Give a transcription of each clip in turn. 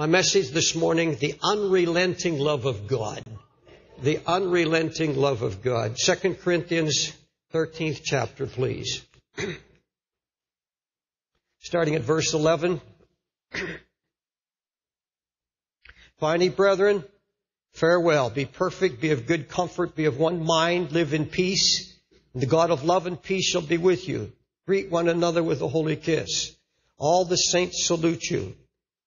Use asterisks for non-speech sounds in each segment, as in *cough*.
My message this morning, the unrelenting love of God. The unrelenting love of God. 2 Corinthians 13th chapter, please. *clears throat* Starting at verse 11. *clears throat* Finally, brethren, farewell. Be perfect, be of good comfort, be of one mind, live in peace. And the God of love and peace shall be with you. Greet one another with a holy kiss. All the saints salute you.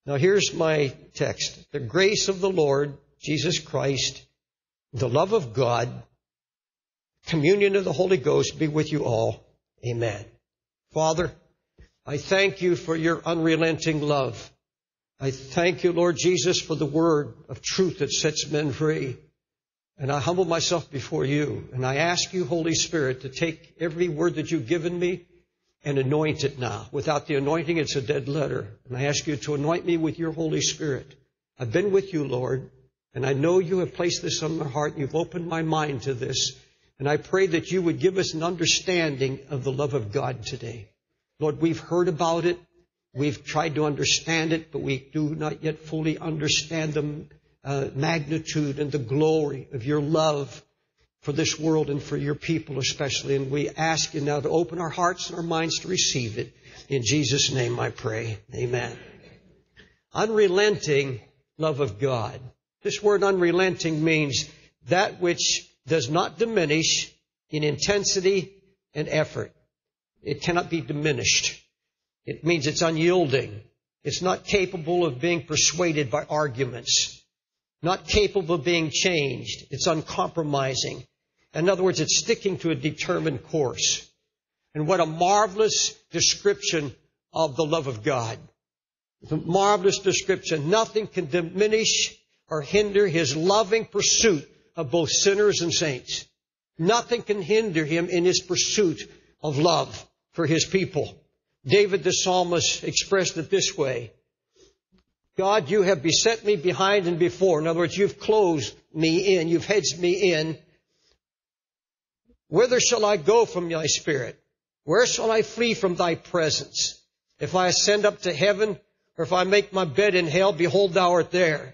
Now here's my text. The grace of the Lord Jesus Christ, the love of God, communion of the Holy Ghost be with you all. Amen. Father, I thank you for your unrelenting love. I thank you, Lord Jesus, for the word of truth that sets men free. And I humble myself before you. And I ask you, Holy Spirit, to take every word that you've given me and anoint it now. Without the anointing, it's a dead letter. And I ask you to anoint me with your Holy Spirit. I've been with you, Lord, and I know you have placed this on my heart. You've opened my mind to this. And I pray that you would give us an understanding of the love of God today. Lord, we've heard about it. We've tried to understand it, but we do not yet fully understand the uh, magnitude and the glory of your love for this world and for your people especially. And we ask you now to open our hearts and our minds to receive it. In Jesus' name I pray. Amen. Unrelenting love of God. This word unrelenting means that which does not diminish in intensity and effort. It cannot be diminished. It means it's unyielding. It's not capable of being persuaded by arguments. Not capable of being changed. It's uncompromising. In other words, it's sticking to a determined course. And what a marvelous description of the love of God. The marvelous description. Nothing can diminish or hinder his loving pursuit of both sinners and saints. Nothing can hinder him in his pursuit of love for his people. David the psalmist expressed it this way. God, you have beset me behind and before. In other words, you've closed me in. You've hedged me in. Whither shall I go from thy spirit? Where shall I flee from thy presence? If I ascend up to heaven, or if I make my bed in hell, behold, thou art there.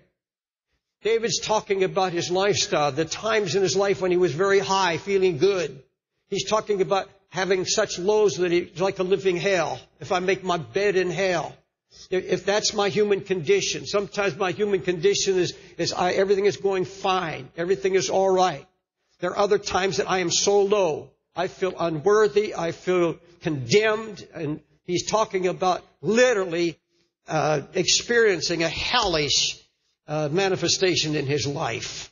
David's talking about his lifestyle, the times in his life when he was very high, feeling good. He's talking about having such lows that it's like a living hell. If I make my bed in hell. If that's my human condition, sometimes my human condition is, is I, everything is going fine. Everything is alright. There are other times that I am so low. I feel unworthy. I feel condemned. And he's talking about literally uh, experiencing a hellish uh, manifestation in his life.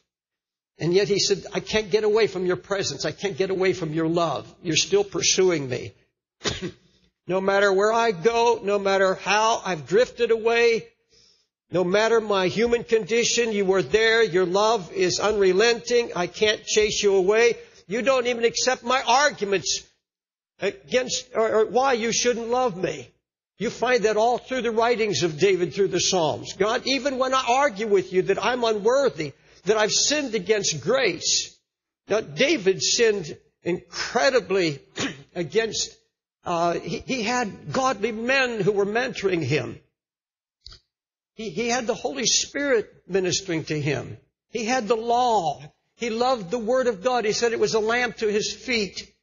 And yet he said, I can't get away from your presence. I can't get away from your love. You're still pursuing me. *clears throat* no matter where I go, no matter how I've drifted away, no matter my human condition, you are there. Your love is unrelenting. I can't chase you away. You don't even accept my arguments against or, or why you shouldn't love me. You find that all through the writings of David through the Psalms. God, even when I argue with you that I'm unworthy, that I've sinned against grace. Now, David sinned incredibly *clears throat* against, uh, he, he had godly men who were mentoring him. He, he had the Holy Spirit ministering to him. He had the law. He loved the Word of God. He said it was a lamp to his feet.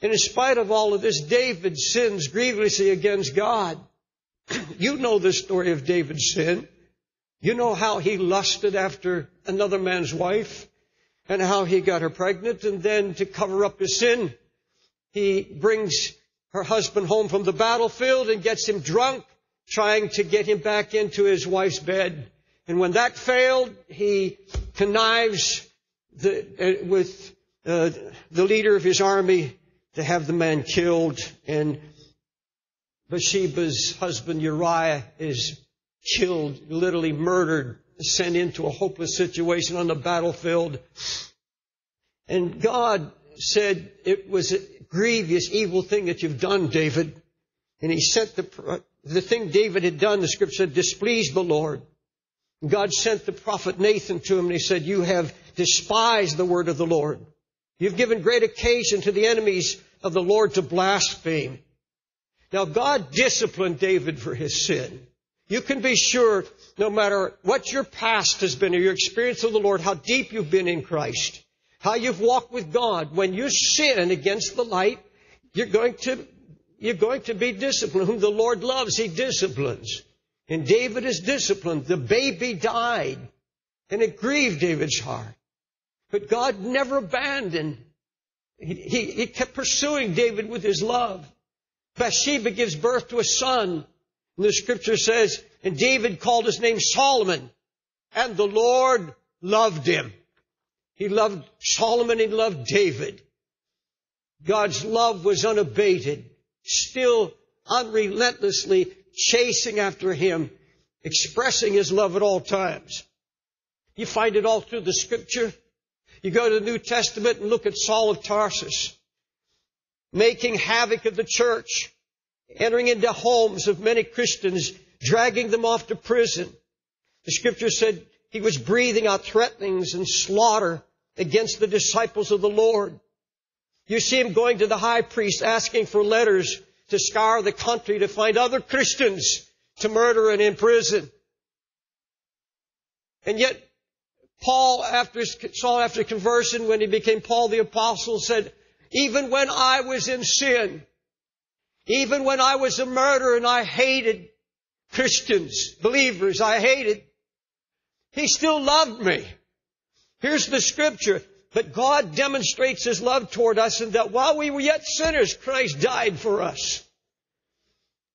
And in spite of all of this, David sins grievously against God. *clears throat* you know the story of David's sin. You know how he lusted after another man's wife and how he got her pregnant and then to cover up his sin, he brings her husband home from the battlefield and gets him drunk trying to get him back into his wife's bed. And when that failed, he connives the, uh, with uh, the leader of his army to have the man killed. And Bathsheba's husband Uriah is killed, literally murdered, sent into a hopeless situation on the battlefield. And God said, it was a grievous, evil thing that you've done, David. And he sent the, the thing David had done, the scripture said, displeased the Lord. God sent the prophet Nathan to him and he said, you have despised the word of the Lord. You've given great occasion to the enemies of the Lord to blaspheme. Now God disciplined David for his sin. You can be sure, no matter what your past has been or your experience of the Lord, how deep you've been in Christ, how you've walked with God, when you sin against the light, you're going to, you're going to be disciplined. Whom the Lord loves, He disciplines. And David is disciplined. The baby died. And it grieved David's heart. But God never abandoned. He, he, he kept pursuing David with his love. Bathsheba gives birth to a son. And the scripture says, and David called his name Solomon. And the Lord loved him. He loved Solomon, he loved David. God's love was unabated, still unrelentlessly chasing after him, expressing his love at all times. You find it all through the scripture. You go to the New Testament and look at Saul of Tarsus, making havoc of the church, entering into homes of many Christians, dragging them off to prison. The scripture said he was breathing out threatenings and slaughter against the disciples of the Lord. You see him going to the high priest asking for letters to scour the country to find other Christians to murder and imprison. And yet, Paul, after Saul, after conversion, when he became Paul the apostle, said, even when I was in sin, even when I was a murderer and I hated Christians, believers, I hated, he still loved me. Here's the scripture. But God demonstrates His love toward us in that while we were yet sinners, Christ died for us.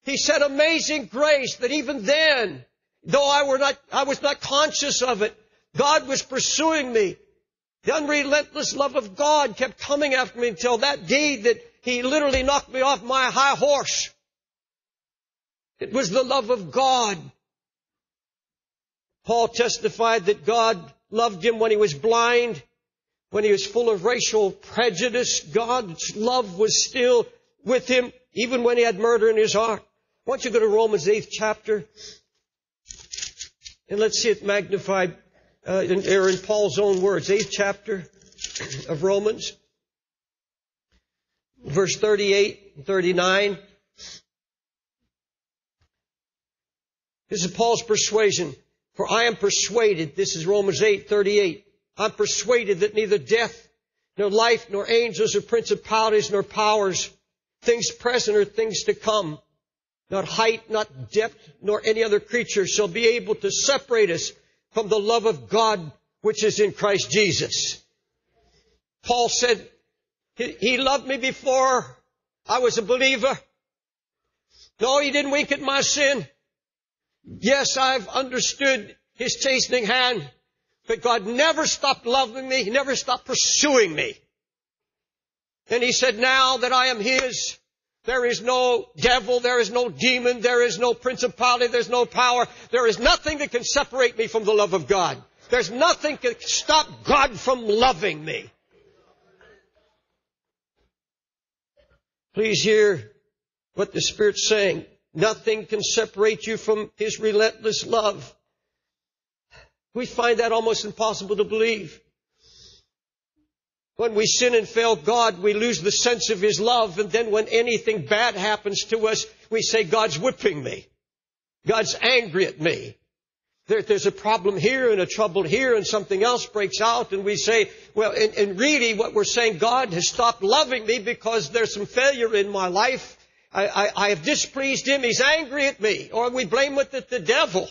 He said amazing grace that even then, though I were not, I was not conscious of it, God was pursuing me. The unrelentless love of God kept coming after me until that day that He literally knocked me off my high horse. It was the love of God. Paul testified that God loved him when he was blind when he was full of racial prejudice, God's love was still with him, even when he had murder in his heart. I want you go to Romans 8th chapter, and let's see it magnified, uh, in, or in Paul's own words, 8th chapter of Romans, verse 38 and 39. This is Paul's persuasion. For I am persuaded, this is Romans 8, 38, I'm persuaded that neither death, nor life, nor angels, or principalities, nor powers, things present or things to come, not height, not depth, nor any other creature shall be able to separate us from the love of God which is in Christ Jesus. Paul said, He loved me before I was a believer. No, He didn't wink at my sin. Yes, I've understood His chastening hand. But God never stopped loving me. He never stopped pursuing me. And He said, now that I am His, there is no devil, there is no demon, there is no principality, there's no power. There is nothing that can separate me from the love of God. There's nothing that can stop God from loving me. Please hear what the Spirit's saying. Nothing can separate you from His relentless love. We find that almost impossible to believe. When we sin and fail God, we lose the sense of His love, and then when anything bad happens to us, we say, God's whipping me. God's angry at me. There, there's a problem here and a trouble here and something else breaks out and we say, well, and, and really what we're saying, God has stopped loving me because there's some failure in my life. I, I, I have displeased Him. He's angry at me. Or we blame it at the devil.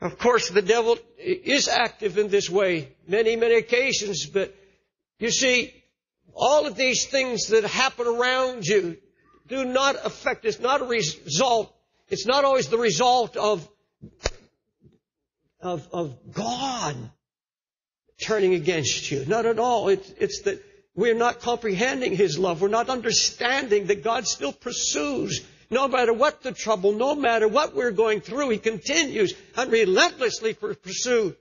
Of course, the devil is active in this way many, many occasions, but you see, all of these things that happen around you do not affect, it's not a result, it's not always the result of, of, of God turning against you. Not at all. It's, it's that we're not comprehending His love. We're not understanding that God still pursues no matter what the trouble, no matter what we're going through, He continues and relentlessly pursue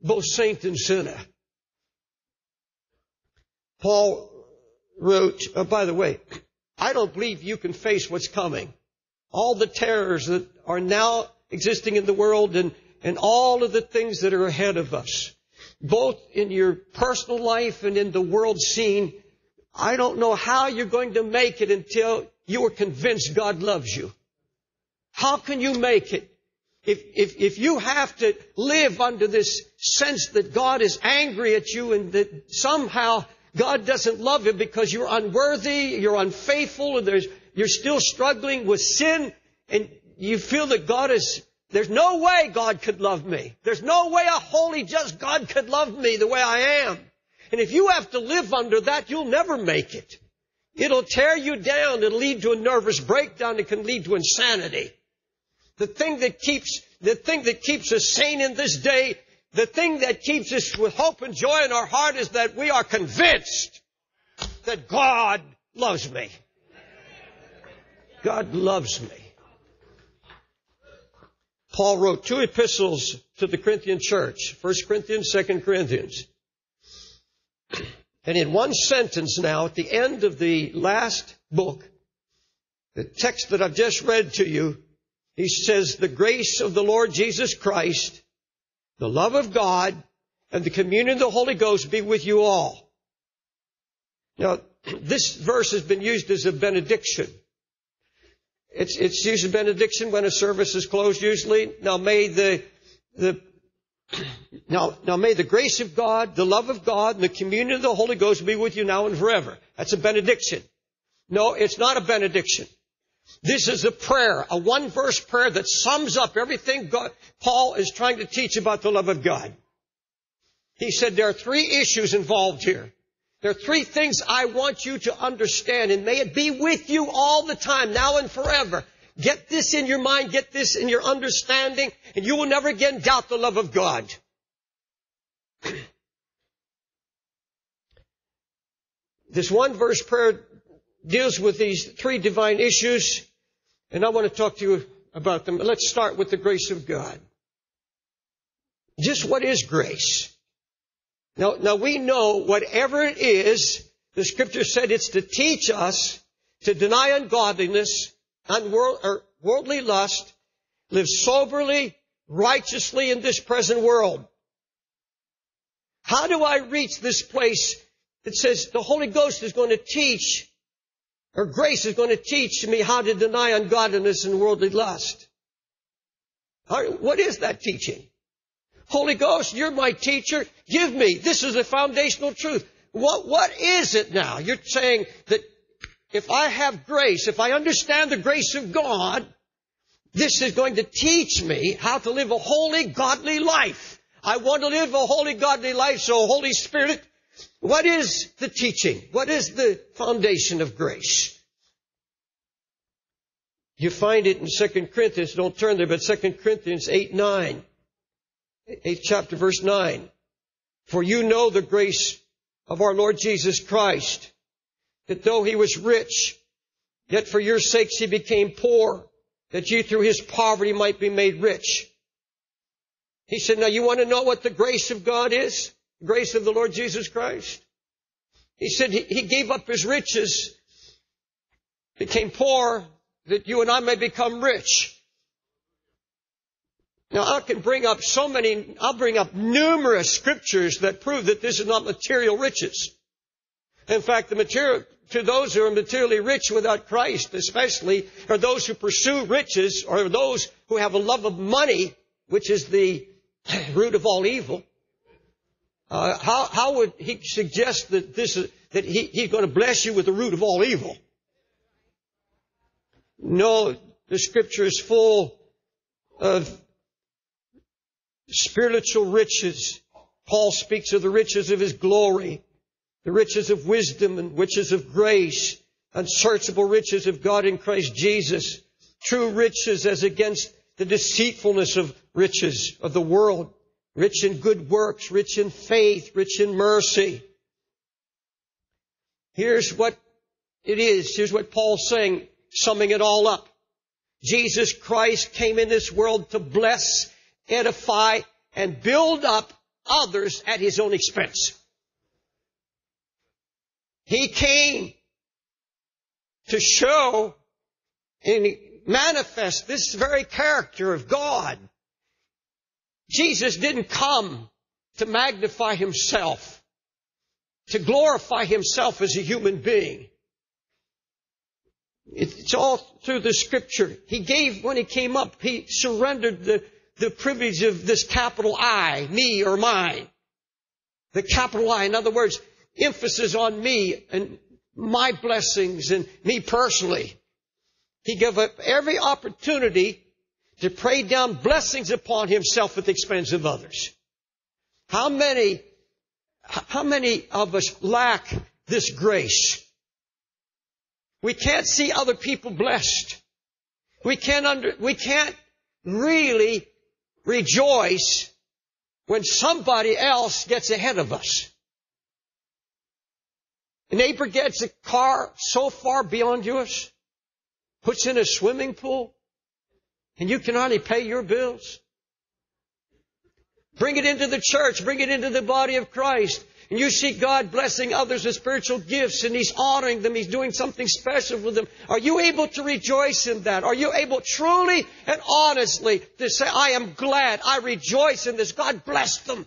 both saint and sinner. Paul wrote, oh, by the way, I don't believe you can face what's coming. All the terrors that are now existing in the world and, and all of the things that are ahead of us, both in your personal life and in the world scene, I don't know how you're going to make it until you are convinced God loves you. How can you make it? If, if, if you have to live under this sense that God is angry at you and that somehow God doesn't love you because you're unworthy, you're unfaithful, and there's, you're still struggling with sin, and you feel that God is, there's no way God could love me. There's no way a holy, just God could love me the way I am. And if you have to live under that, you'll never make it. It'll tear you down. It'll lead to a nervous breakdown. It can lead to insanity. The thing that keeps, the thing that keeps us sane in this day, the thing that keeps us with hope and joy in our heart is that we are convinced that God loves me. God loves me. Paul wrote two epistles to the Corinthian church, 1 Corinthians, 2 Corinthians. And in one sentence now, at the end of the last book, the text that I've just read to you, he says, the grace of the Lord Jesus Christ, the love of God, and the communion of the Holy Ghost be with you all. Now, *clears throat* this verse has been used as a benediction. It's, it's used as a benediction when a service is closed usually. Now may the, the now, now may the grace of God, the love of God, and the communion of the Holy Ghost be with you now and forever. That's a benediction. No, it's not a benediction. This is a prayer, a one verse prayer that sums up everything God, Paul is trying to teach about the love of God. He said there are three issues involved here. There are three things I want you to understand and may it be with you all the time, now and forever. Get this in your mind, get this in your understanding, and you will never again doubt the love of God. *clears throat* this one verse prayer deals with these three divine issues, and I want to talk to you about them. Let's start with the grace of God. Just what is grace? Now, now we know whatever it is, the scripture said it's to teach us to deny ungodliness, worldly lust, live soberly, righteously in this present world. How do I reach this place that says the Holy Ghost is going to teach, or grace is going to teach me how to deny ungodliness and worldly lust? What is that teaching? Holy Ghost, you're my teacher. Give me. This is a foundational truth. What, what is it now? You're saying that if I have grace, if I understand the grace of God, this is going to teach me how to live a holy, godly life. I want to live a holy, godly life, so Holy Spirit, what is the teaching? What is the foundation of grace? You find it in 2 Corinthians, don't turn there, but 2 Corinthians 8, 9. 8th chapter, verse 9. For you know the grace of our Lord Jesus Christ, that though he was rich, yet for your sakes he became poor, that you through his poverty might be made rich. He said, now you want to know what the grace of God is? The grace of the Lord Jesus Christ? He said he gave up his riches, became poor, that you and I may become rich. Now I can bring up so many, I'll bring up numerous scriptures that prove that this is not material riches. In fact, the material, to those who are materially rich without Christ, especially, are those who pursue riches or those who have a love of money, which is the *clears throat* root of all evil. Uh, how, how would he suggest that this is, that he, he's going to bless you with the root of all evil? No, the scripture is full of spiritual riches. Paul speaks of the riches of his glory the riches of wisdom and riches of grace, unsearchable riches of God in Christ Jesus, true riches as against the deceitfulness of riches of the world, rich in good works, rich in faith, rich in mercy. Here's what it is. Here's what Paul's saying, summing it all up. Jesus Christ came in this world to bless, edify, and build up others at his own expense. He came to show and manifest this very character of God. Jesus didn't come to magnify himself, to glorify himself as a human being. It's all through the scripture. He gave, when he came up, he surrendered the, the privilege of this capital I, me or mine. The capital I, in other words, emphasis on me and my blessings and me personally. He gave up every opportunity to pray down blessings upon himself at the expense of others. How many, how many of us lack this grace? We can't see other people blessed. We can't under, we can't really rejoice when somebody else gets ahead of us. A neighbor gets a car so far beyond yours, puts in a swimming pool, and you can hardly pay your bills. Bring it into the church, bring it into the body of Christ. And you see God blessing others with spiritual gifts and He's honoring them. He's doing something special with them. Are you able to rejoice in that? Are you able truly and honestly to say, I am glad, I rejoice in this. God bless them.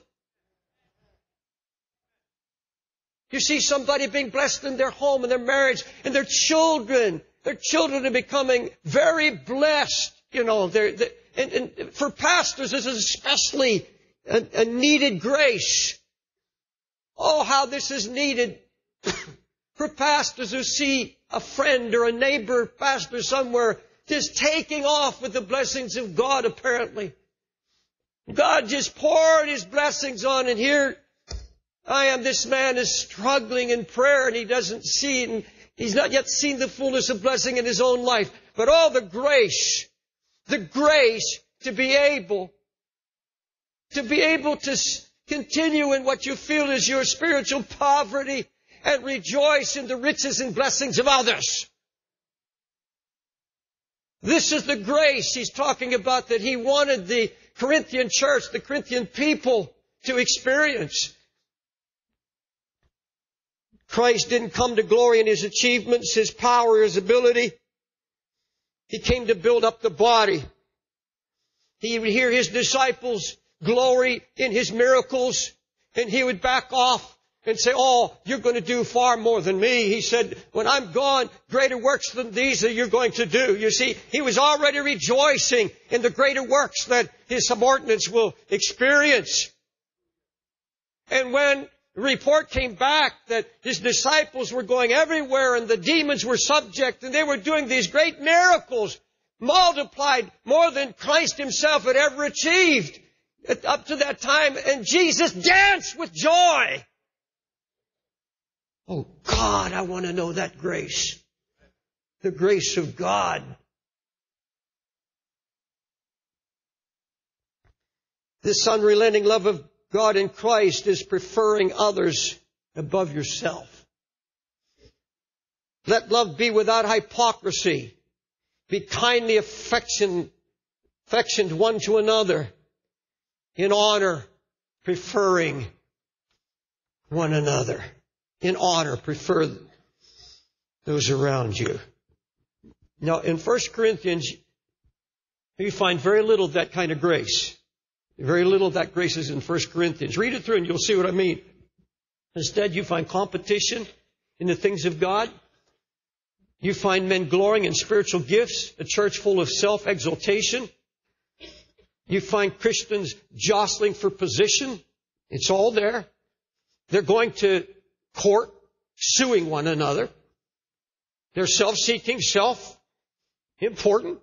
You see somebody being blessed in their home and their marriage and their children. Their children are becoming very blessed. You know, they're, they're and, and, for pastors, this is especially a, a needed grace. Oh, how this is needed *coughs* for pastors who see a friend or a neighbor pastor somewhere just taking off with the blessings of God apparently. God just poured His blessings on and here I am, this man is struggling in prayer and he doesn't see and he's not yet seen the fullness of blessing in his own life. But all the grace, the grace to be able, to be able to Continue in what you feel is your spiritual poverty and rejoice in the riches and blessings of others. This is the grace he's talking about that he wanted the Corinthian church, the Corinthian people to experience. Christ didn't come to glory in his achievements, his power, his ability. He came to build up the body. He would hear his disciples glory in his miracles and he would back off and say, Oh, you're going to do far more than me. He said, when I'm gone, greater works than these are you're going to do. You see, he was already rejoicing in the greater works that his subordinates will experience. And when the report came back that his disciples were going everywhere and the demons were subject and they were doing these great miracles, multiplied more than Christ himself had ever achieved up to that time, and Jesus danced with joy. Oh God, I want to know that grace. The grace of God. This unrelenting love of God in Christ is preferring others above yourself. Let love be without hypocrisy. Be kindly affection, affectioned one to another in honor, preferring one another. In honor, prefer those around you. Now, in 1 Corinthians, you find very little of that kind of grace. Very little of that grace is in 1 Corinthians. Read it through and you'll see what I mean. Instead, you find competition in the things of God. You find men glorying in spiritual gifts, a church full of self-exaltation, you find Christians jostling for position. It's all there. They're going to court, suing one another. They're self-seeking, self-important.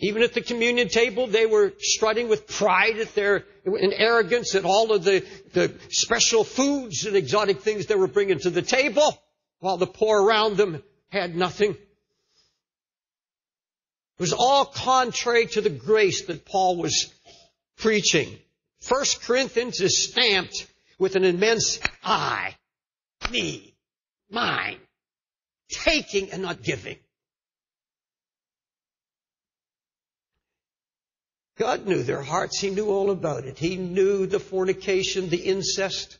Even at the communion table, they were strutting with pride at their, and arrogance at all of the, the special foods and exotic things they were bringing to the table, while the poor around them had nothing. It was all contrary to the grace that Paul was preaching. First Corinthians is stamped with an immense I, me, mine, taking and not giving. God knew their hearts. He knew all about it. He knew the fornication, the incest.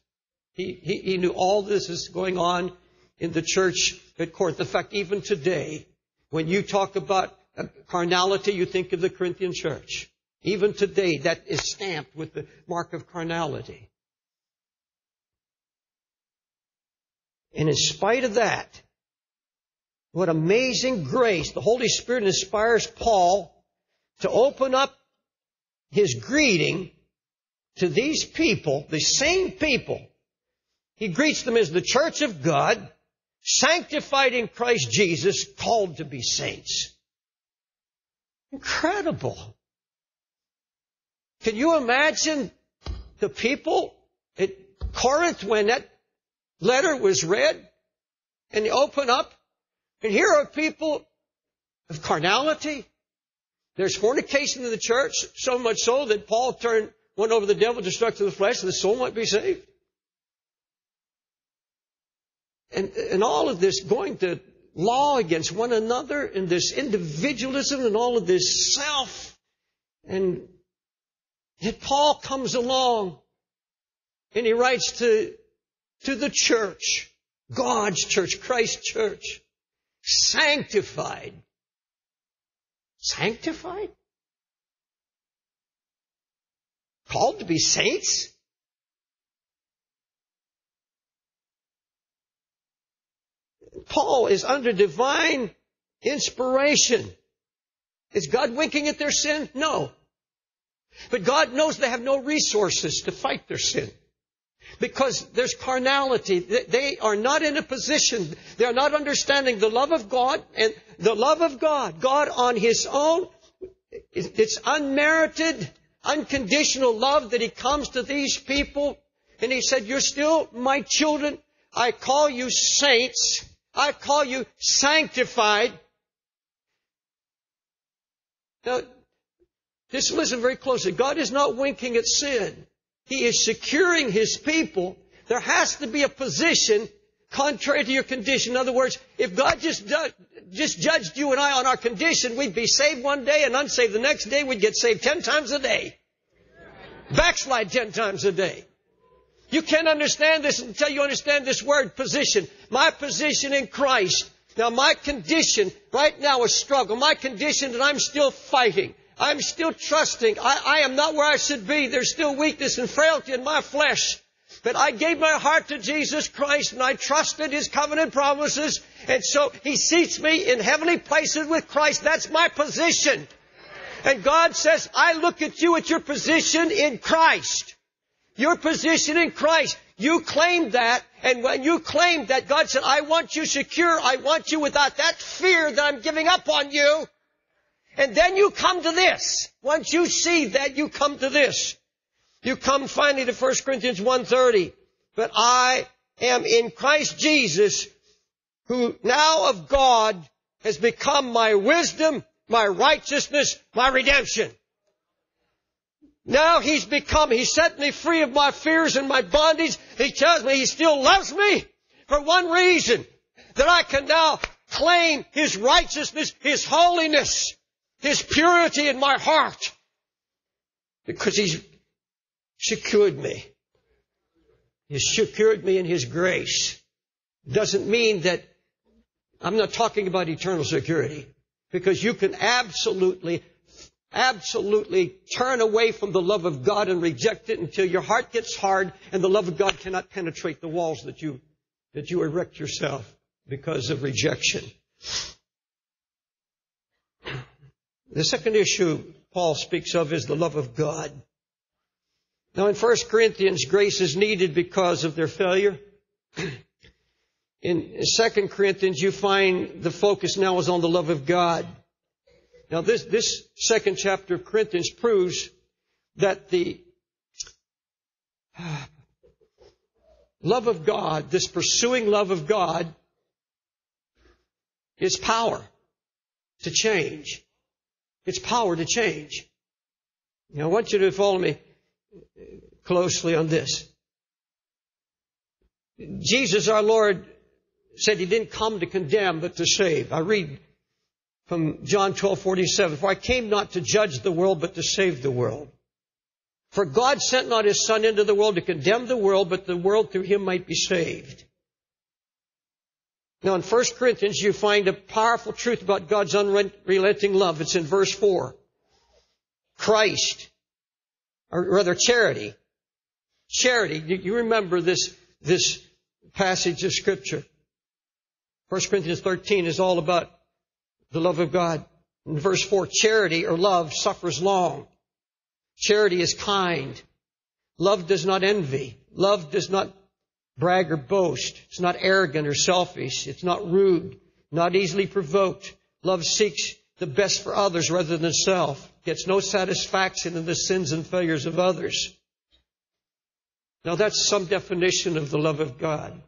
He, he, he knew all this is going on in the church at Corinth. In fact, even today, when you talk about uh, carnality, you think of the Corinthian church. Even today, that is stamped with the mark of carnality. And in spite of that, What amazing grace. The Holy Spirit inspires Paul to open up his greeting to these people, the same people. He greets them as the church of God, sanctified in Christ Jesus, called to be saints. Incredible. Can you imagine the people at Corinth when that letter was read and you open up and here are people of carnality. There's fornication in the church, so much so that Paul turned one over the devil, destruction of the flesh, so the soul might be saved. And, and all of this going to law against one another and this individualism and all of this self. And yet Paul comes along and he writes to, to the church, God's church, Christ's church, sanctified. Sanctified? Called to be saints? Paul is under divine inspiration. Is God winking at their sin? No. But God knows they have no resources to fight their sin. Because there's carnality. They are not in a position, they are not understanding the love of God and the love of God. God on His own, it's unmerited, unconditional love that He comes to these people and He said, you're still my children. I call you saints. I call you sanctified. Now, just listen very closely. God is not winking at sin. He is securing His people. There has to be a position contrary to your condition. In other words, if God just, just judged you and I on our condition, we'd be saved one day and unsaved the next day. We'd get saved ten times a day. Backslide ten times a day. You can't understand this until you understand this word position. My position in Christ. Now my condition right now is struggle. My condition that I'm still fighting. I'm still trusting. I, I am not where I should be. There's still weakness and frailty in my flesh. But I gave my heart to Jesus Christ and I trusted His covenant promises. And so He seats me in heavenly places with Christ. That's my position. And God says, I look at you at your position in Christ. Your position in Christ. You claimed that, and when you claimed that, God said, I want you secure, I want you without that fear that I'm giving up on you. And then you come to this. Once you see that, you come to this. You come finally to 1 Corinthians 1.30. But I am in Christ Jesus, who now of God has become my wisdom, my righteousness, my redemption. Now he's become, he set me free of my fears and my bondage. He tells me he still loves me for one reason, that I can now claim his righteousness, his holiness, his purity in my heart. Because he's secured me. He's secured me in his grace. Doesn't mean that I'm not talking about eternal security. Because you can absolutely absolutely turn away from the love of God and reject it until your heart gets hard and the love of God cannot penetrate the walls that you, that you erect yourself because of rejection. The second issue Paul speaks of is the love of God. Now in 1 Corinthians, grace is needed because of their failure. *clears throat* In 2 Corinthians, you find the focus now is on the love of God. Now this, this second chapter of Corinthians proves that the *sighs* love of God, this pursuing love of God, is power to change. It's power to change. Now I want you to follow me closely on this. Jesus our Lord said he didn't come to condemn but to save. I read from John 12:47, "For I came not to judge the world, but to save the world. For God sent not his son into the world to condemn the world, but the world through him might be saved." Now in 1 Corinthians you find a powerful truth about God's unrelenting love. It's in verse 4. Christ, or rather charity. Charity, you remember this, this passage of scripture. 1 Corinthians 13 is all about the love of God. In verse 4, charity or love suffers long. Charity is kind. Love does not envy. Love does not brag or boast. It's not arrogant or selfish. It's not rude, not easily provoked. Love seeks the best for others rather than self. Gets no satisfaction in the sins and failures of others. Now that's some definition of the love of God.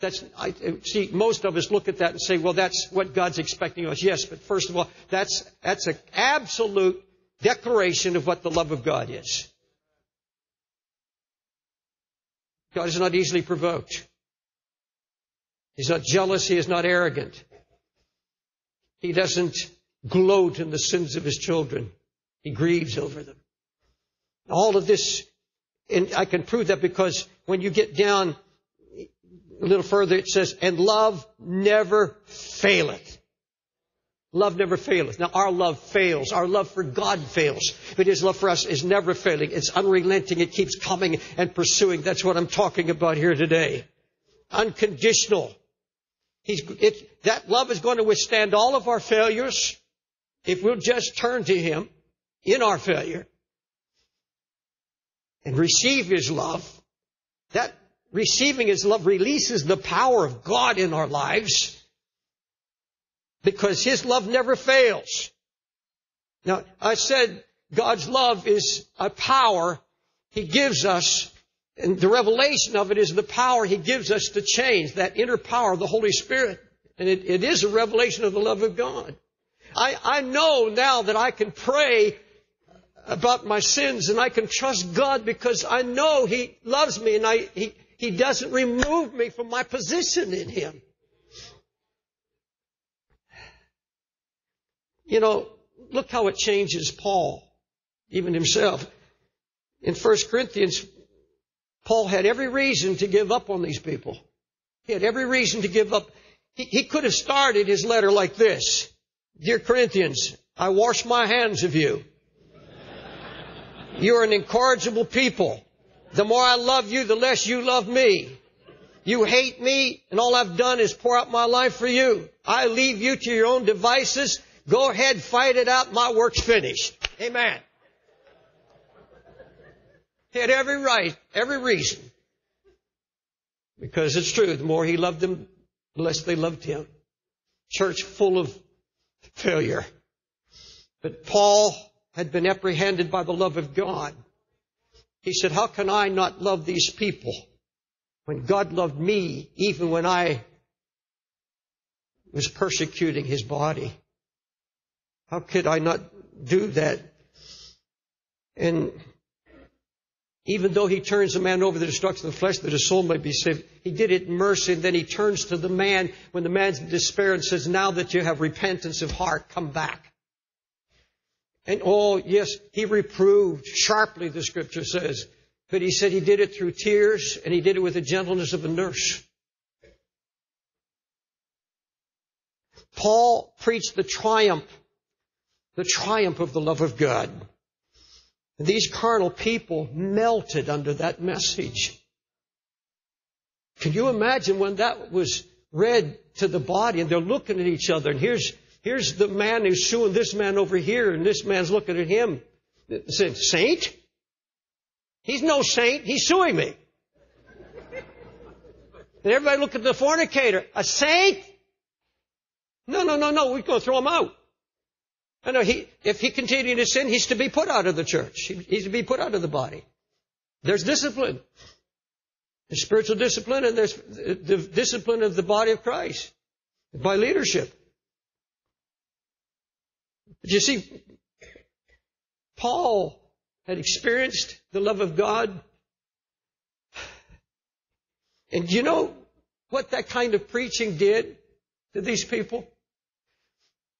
That's, I, see, most of us look at that and say, well, that's what God's expecting of us. Yes, but first of all, that's, that's an absolute declaration of what the love of God is. God is not easily provoked. He's not jealous. He is not arrogant. He doesn't gloat in the sins of his children. He grieves over them. All of this, and I can prove that because when you get down a little further, it says, and love never faileth. Love never fails. Now our love fails. Our love for God fails. But His love for us is never failing. It's unrelenting. It keeps coming and pursuing. That's what I'm talking about here today. Unconditional. It, that love is going to withstand all of our failures if we'll just turn to Him in our failure and receive His love. That receiving His love releases the power of God in our lives because His love never fails. Now, I said God's love is a power He gives us, and the revelation of it is the power He gives us to change, that inner power of the Holy Spirit. And it, it is a revelation of the love of God. I, I know now that I can pray about my sins and I can trust God because I know He loves me and I, He, He doesn't remove me from my position in Him. You know, look how it changes Paul, even himself. In 1 Corinthians, Paul had every reason to give up on these people. He had every reason to give up. He, he could have started his letter like this. Dear Corinthians, I wash my hands of you. You're an incorrigible people. The more I love you, the less you love me. You hate me, and all I've done is pour out my life for you. I leave you to your own devices. Go ahead, fight it out. My work's finished. Amen. He had every right, every reason. Because it's true, the more he loved them, the less they loved him. Church full of failure. But Paul had been apprehended by the love of God. He said, how can I not love these people when God loved me even when I was persecuting his body? How could I not do that? And even though he turns a man over the destruction of the flesh that his soul may be saved, he did it in mercy, and then he turns to the man when the man's in despair and says, Now that you have repentance of heart, come back. And oh, yes, he reproved sharply, the scripture says. But he said he did it through tears, and he did it with the gentleness of a nurse. Paul preached the triumph the triumph of the love of God. And these carnal people melted under that message. Can you imagine when that was read to the body and they're looking at each other and here's, here's the man who's suing this man over here and this man's looking at him. Said, saint? He's no saint. He's suing me. And everybody look at the fornicator. A saint? No, no, no, no. We're going to throw him out. I know he, if he continued to sin, he's to be put out of the church. He's to be put out of the body. There's discipline. There's spiritual discipline and there's the discipline of the body of Christ by leadership. But you see, Paul had experienced the love of God. And you know what that kind of preaching did to these people?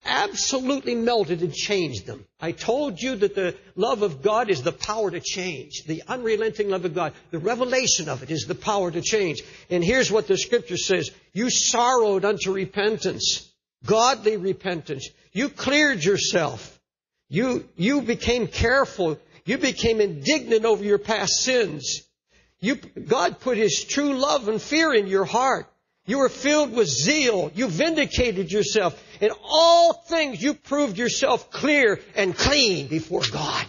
Absolutely melted and changed them. I told you that the love of God is the power to change. The unrelenting love of God. The revelation of it is the power to change. And here's what the scripture says. You sorrowed unto repentance. Godly repentance. You cleared yourself. You, you became careful. You became indignant over your past sins. You, God put His true love and fear in your heart. You were filled with zeal. You vindicated yourself. In all things, you proved yourself clear and clean before God.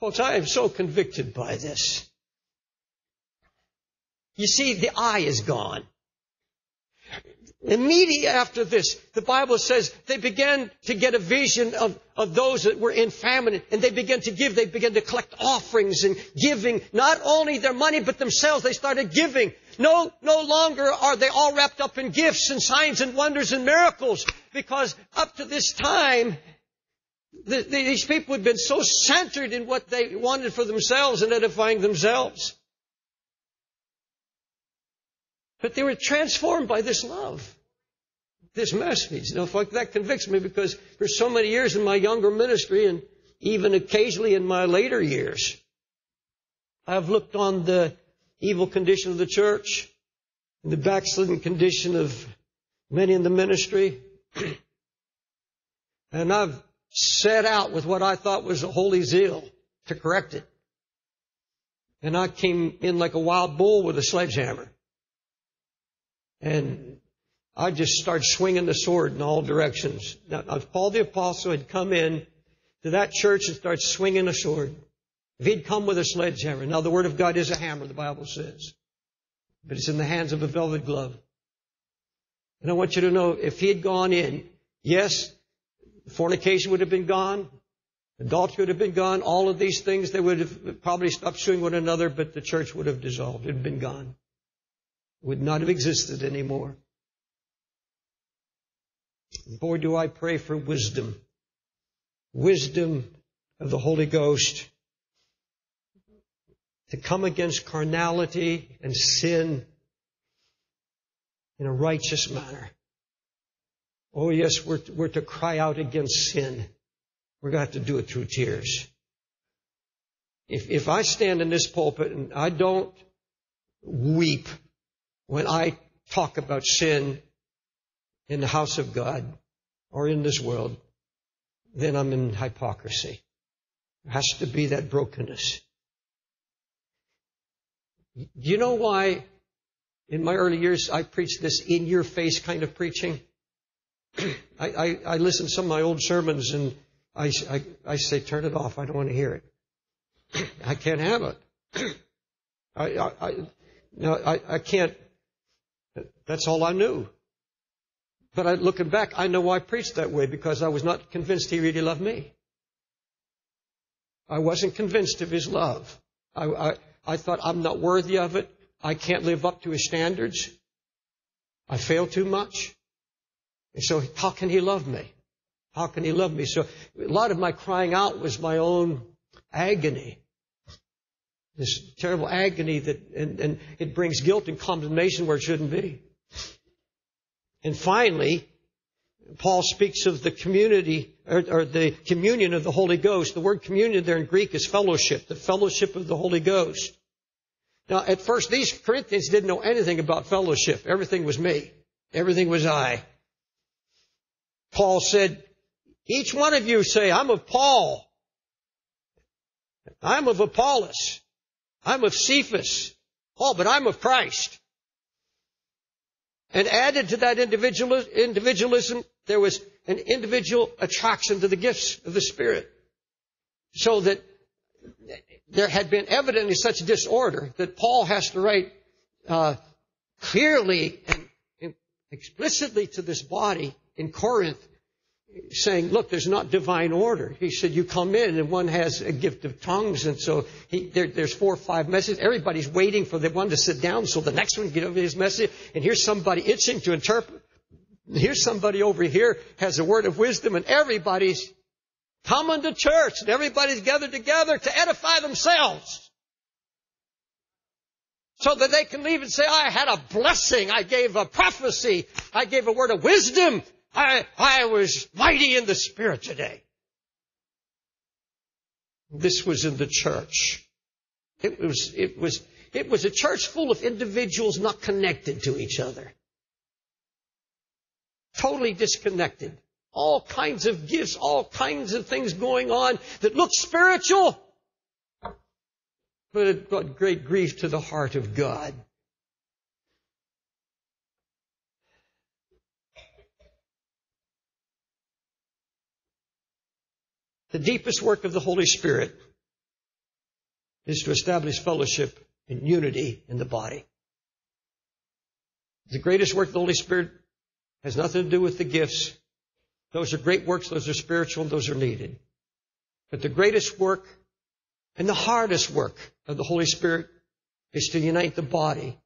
Folks, I am so convicted by this. You see, the eye is gone. Immediately after this, the Bible says they began to get a vision of, of those that were in famine and they began to give. They began to collect offerings and giving, not only their money, but themselves. They started giving. No, no longer are they all wrapped up in gifts and signs and wonders and miracles because up to this time, the, the, these people had been so centered in what they wanted for themselves and edifying themselves. But they were transformed by this love this message. Now, fuck, that convicts me because for so many years in my younger ministry and even occasionally in my later years, I've looked on the evil condition of the church and the backslidden condition of many in the ministry. *clears throat* and I've set out with what I thought was a holy zeal to correct it. And I came in like a wild bull with a sledgehammer. And I just started swinging the sword in all directions. Now, if Paul the Apostle had come in to that church and started swinging a sword, if he'd come with a sledgehammer, now the Word of God is a hammer, the Bible says, but it's in the hands of a velvet glove. And I want you to know, if he had gone in, yes, fornication would have been gone, adultery would have been gone, all of these things, they would have probably stopped suing one another, but the church would have dissolved. It would have been gone. Would not have existed anymore. Boy, do I pray for wisdom. Wisdom of the Holy Ghost to come against carnality and sin in a righteous manner. Oh yes, we're, we're to cry out against sin. We're going to have to do it through tears. If, if I stand in this pulpit and I don't weep when I talk about sin in the house of God or in this world, then I'm in hypocrisy. There has to be that brokenness. Do you know why in my early years I preached this in your face kind of preaching? *clears throat* I, I, I, listen to some of my old sermons and I, I, I say, turn it off. I don't want to hear it. *clears throat* I can't have it. *clears throat* I, I, I, no, I, I can't. That's all I knew. But I, looking back, I know why I preached that way because I was not convinced he really loved me. I wasn't convinced of his love. I, I, I thought I'm not worthy of it. I can't live up to his standards. I fail too much. And so how can he love me? How can he love me? So a lot of my crying out was my own agony. This terrible agony that, and, and it brings guilt and condemnation where it shouldn't be. And finally, Paul speaks of the community or, or, the communion of the Holy Ghost. The word communion there in Greek is fellowship, the fellowship of the Holy Ghost. Now, at first, these Corinthians didn't know anything about fellowship. Everything was me. Everything was I. Paul said, each one of you say, I'm of Paul. I'm of Apollos. I'm of Cephas. Paul, but I'm of Christ. And added to that individualism, there was an individual attraction to the gifts of the Spirit. So that there had been evidently such disorder that Paul has to write uh, clearly and explicitly to this body in Corinth saying, look, there's not divine order. He said, you come in and one has a gift of tongues and so he, there, there's four or five messages. Everybody's waiting for the one to sit down so the next one over his message. And here's somebody itching to interpret. Here's somebody over here has a word of wisdom and everybody's coming to church and everybody's gathered together to edify themselves. So that they can leave and say, I had a blessing. I gave a prophecy. I gave a word of wisdom. I, I was mighty in the Spirit today. This was in the church. It was, it was, it was a church full of individuals not connected to each other. Totally disconnected. All kinds of gifts, all kinds of things going on that look spiritual. but it brought great grief to the heart of God. The deepest work of the Holy Spirit is to establish fellowship and unity in the body. The greatest work of the Holy Spirit has nothing to do with the gifts. Those are great works, those are spiritual, those are needed. But the greatest work and the hardest work of the Holy Spirit is to unite the body,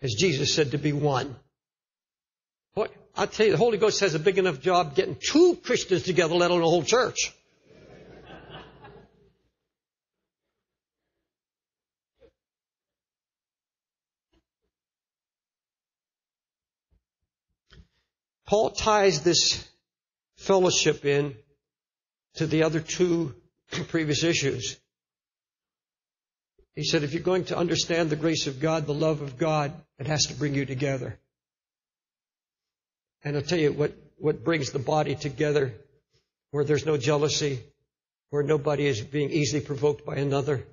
as Jesus said, to be one. What I tell you, the Holy Ghost has a big enough job getting two Christians together, let alone a whole church. Paul ties this fellowship in to the other two previous issues. He said, if you're going to understand the grace of God, the love of God, it has to bring you together. And I'll tell you what, what brings the body together where there's no jealousy, where nobody is being easily provoked by another,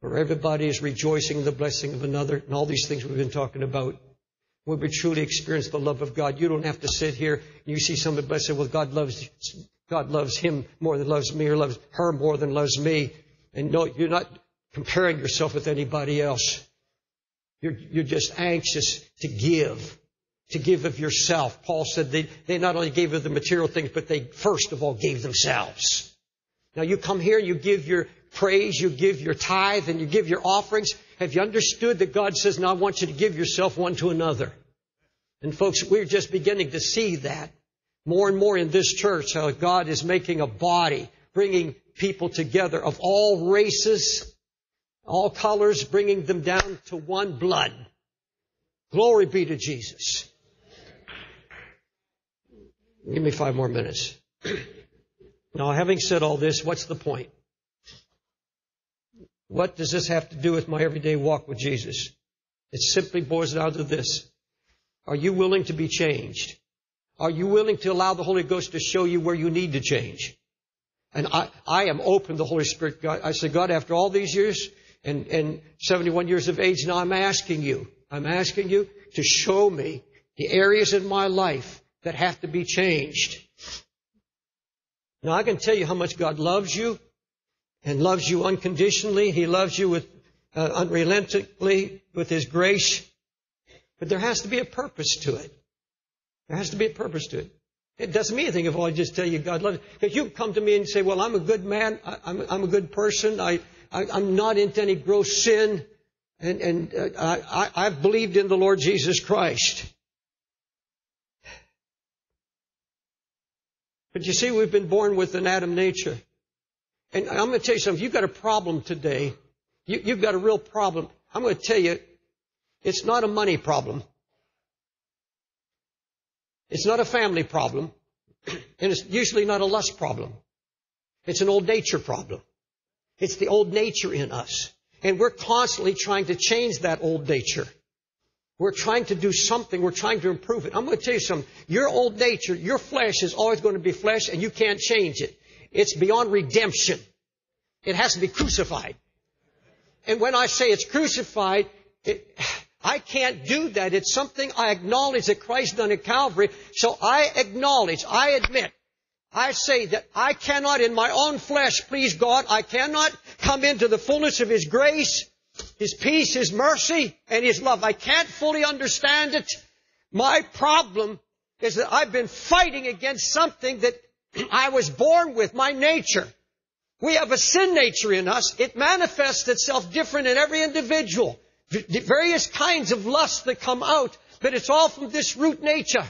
where everybody is rejoicing in the blessing of another, and all these things we've been talking about. When we truly experience the love of God, you don't have to sit here and you see somebody blessed, well, God loves, God loves him more than loves me or loves her more than loves me. And no, you're not comparing yourself with anybody else. You're, you're just anxious to give, to give of yourself. Paul said they, they not only gave of the material things, but they first of all gave themselves. Now you come here, you give your praise, you give your tithe, and you give your offerings. Have you understood that God says, now I want you to give yourself one to another? And folks, we're just beginning to see that more and more in this church, how God is making a body, bringing people together of all races, all colors, bringing them down to one blood. Glory be to Jesus. Give me five more minutes. *clears throat* now, having said all this, what's the point? What does this have to do with my everyday walk with Jesus? It simply boils down to this. Are you willing to be changed? Are you willing to allow the Holy Ghost to show you where you need to change? And I, I am open to the Holy Spirit. God, I say, God, after all these years and, and 71 years of age, now I'm asking you, I'm asking you to show me the areas in my life that have to be changed. Now I can tell you how much God loves you and loves you unconditionally. He loves you with uh, unrelentingly with His grace. But there has to be a purpose to it. There has to be a purpose to it. It doesn't mean anything if I just tell you God loves you. Because you come to me and say, well, I'm a good man. I, am I'm a good person. I, I, am not into any gross sin. And, and uh, I, I've believed in the Lord Jesus Christ. But you see, we've been born with an Adam nature. And I'm going to tell you something. If you've got a problem today, you, you've got a real problem. I'm going to tell you, it's not a money problem. It's not a family problem. *clears throat* And it's usually not a lust problem. It's an old nature problem. It's the old nature in us. And we're constantly trying to change that old nature. We're trying to do something. We're trying to improve it. I'm going to tell you something. Your old nature, your flesh is always going to be flesh and you can't change it. It's beyond redemption. It has to be crucified. And when I say it's crucified, it, I can't do that. It's something I acknowledge that Christ done at Calvary. So I acknowledge, I admit, I say that I cannot in my own flesh please God. I cannot come into the fullness of His grace, His peace, His mercy, and His love. I can't fully understand it. My problem is that I've been fighting against something that *clears throat* I was born with, my nature. We have a sin nature in us. It manifests itself different in every individual. The various kinds of lust that come out, but it's all from this root nature.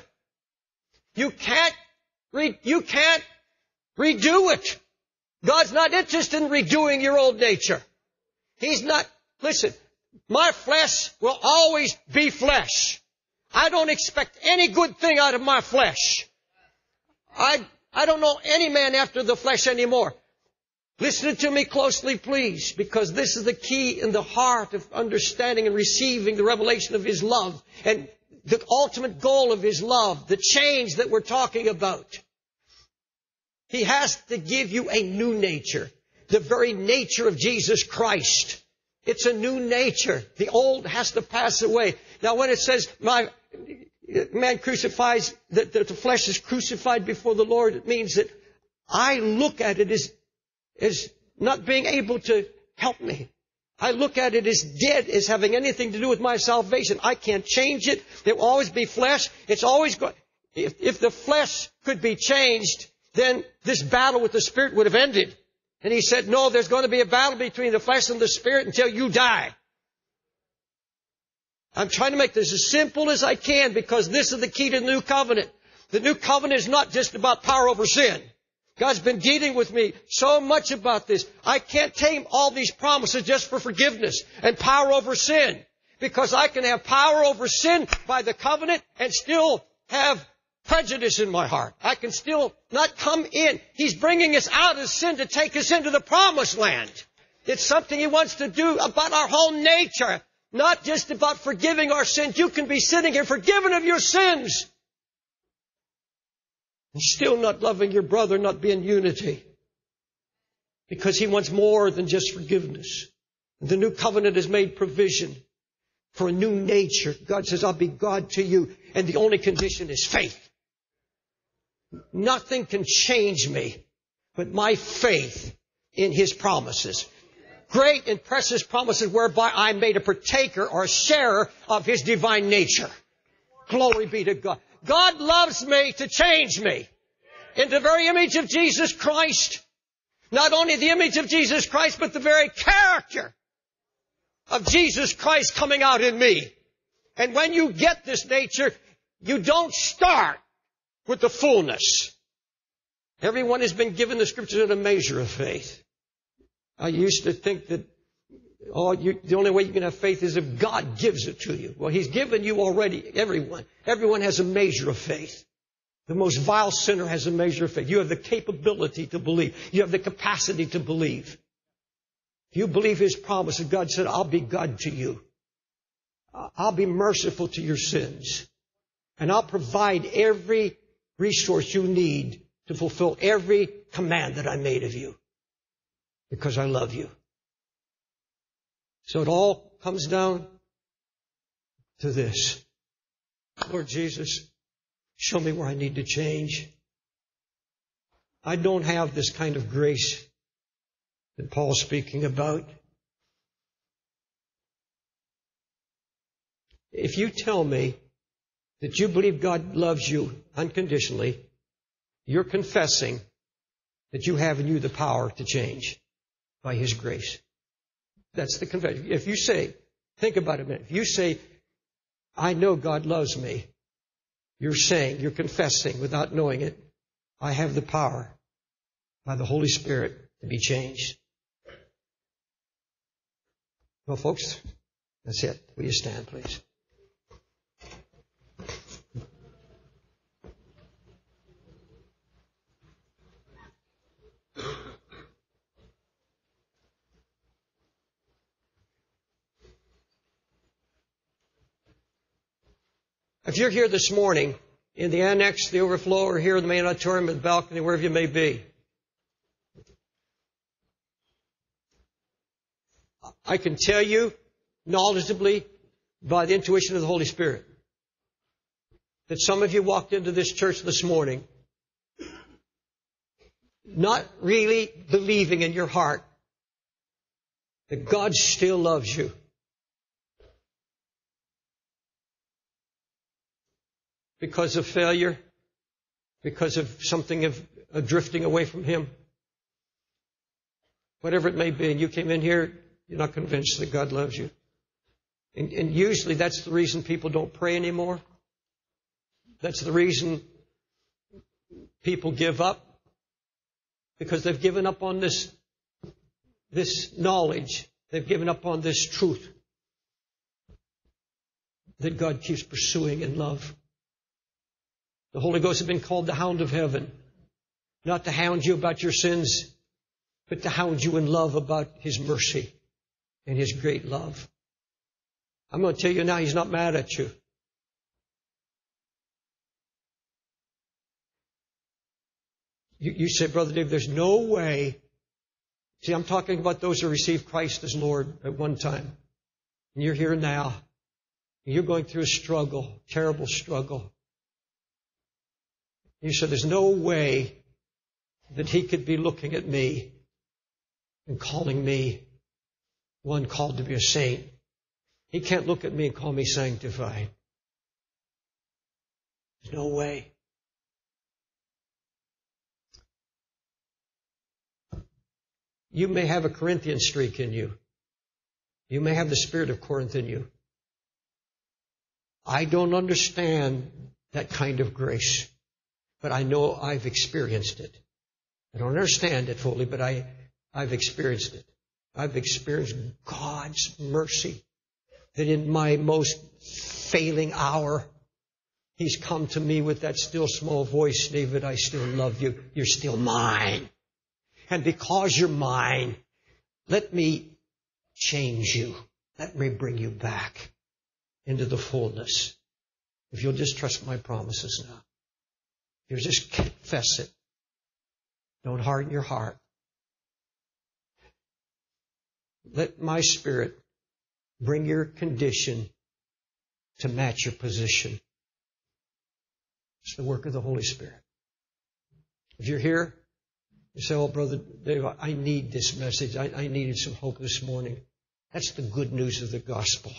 You can't, re- you can't redo it. God's not interested in redoing your old nature. He's not, listen, my flesh will always be flesh. I don't expect any good thing out of my flesh. I, I don't know any man after the flesh anymore. Listen to me closely, please, because this is the key in the heart of understanding and receiving the revelation of His love and the ultimate goal of His love, the change that we're talking about. He has to give you a new nature, the very nature of Jesus Christ. It's a new nature. The old has to pass away. Now when it says, my, man crucifies, that the flesh is crucified before the Lord, it means that I look at it as, as not being able to help me. I look at it as dead, as having anything to do with my salvation. I can't change it. There will always be flesh. It's always going, if, if the flesh could be changed, then this battle with the Spirit would have ended. And he said, no, there's going to be a battle between the flesh and the Spirit until you die. I'm trying to make this as simple as I can because this is the key to the new covenant. The new covenant is not just about power over sin. God's been dealing with me so much about this. I can't tame all these promises just for forgiveness and power over sin. Because I can have power over sin by the covenant and still have prejudice in my heart. I can still not come in. He's bringing us out of sin to take us into the promised land. It's something He wants to do about our whole nature, not just about forgiving our sins. You can be sitting here forgiven of your sins and still not loving your brother, not being unity. Because he wants more than just forgiveness. The new covenant has made provision for a new nature. God says, I'll be God to you. And the only condition is faith. Nothing can change me but my faith in His promises. Great and precious promises whereby I'm made a partaker or a sharer of His divine nature. Glory be to God. God loves me to change me into the very image of Jesus Christ. Not only the image of Jesus Christ, but the very character of Jesus Christ coming out in me. And when you get this nature, you don't start with the fullness. Everyone has been given the scriptures in a measure of faith. I used to think that oh, you, the only way you can have faith is if God gives it to you. Well, He's given you already, everyone. Everyone has a measure of faith. The most vile sinner has a measure of faith. You have the capability to believe. You have the capacity to believe. If you believe His promise, that God said, I'll be God to you. I'll be merciful to your sins. And I'll provide every resource you need to fulfill every command that I made of you. Because I love you. So it all comes down to this. Lord Jesus, show me where I need to change. I don't have this kind of grace that Paul's speaking about. If you tell me that you believe God loves you unconditionally, you're confessing that you have in you the power to change by His grace. That's the confession. If you say, think about it a minute. If you say, I know God loves me, you're saying, you're confessing without knowing it, I have the power by the Holy Spirit to be changed. Well, folks, that's it. Will you stand, please? If you're here this morning, in the annex, the overflow, or here in the main auditorium, the balcony, wherever you may be, I can tell you knowledgeably by the intuition of the Holy Spirit that some of you walked into this church this morning not really believing in your heart that God still loves you. Because of failure, because of something of, of drifting away from Him. Whatever it may be, and you came in here, you're not convinced that God loves you. And, and usually that's the reason people don't pray anymore. That's the reason people give up. Because they've given up on this, this knowledge. They've given up on this truth that God keeps pursuing in love. The Holy Ghost has been called the hound of heaven. Not to hound you about your sins, but to hound you in love about His mercy and His great love. I'm going to tell you now, He's not mad at you. You, you say, Brother Dave, there's no way See, I'm talking about those who received Christ as Lord at one time. And you're here now. And You're going through a struggle, terrible struggle. You said, There's no way that he could be looking at me and calling me one called to be a saint. He can't look at me and call me sanctified. There's no way. You may have a Corinthian streak in you. You may have the spirit of Corinth in you. I don't understand that kind of grace, but I know I've experienced it. I don't understand it fully, but I, I've experienced it. I've experienced God's mercy that in my most failing hour, He's come to me with that still small voice, David, I still love you. You're still mine. And because you're mine, let me change you. Let me bring you back into the fullness. If you'll just trust my promises now. You just confess it. Don't harden your heart. Let my spirit bring your condition to match your position. It's the work of the Holy Spirit. If you're here, you say, Oh, Brother Dave, I need this message. I, I needed some hope this morning. That's the good news of the gospel.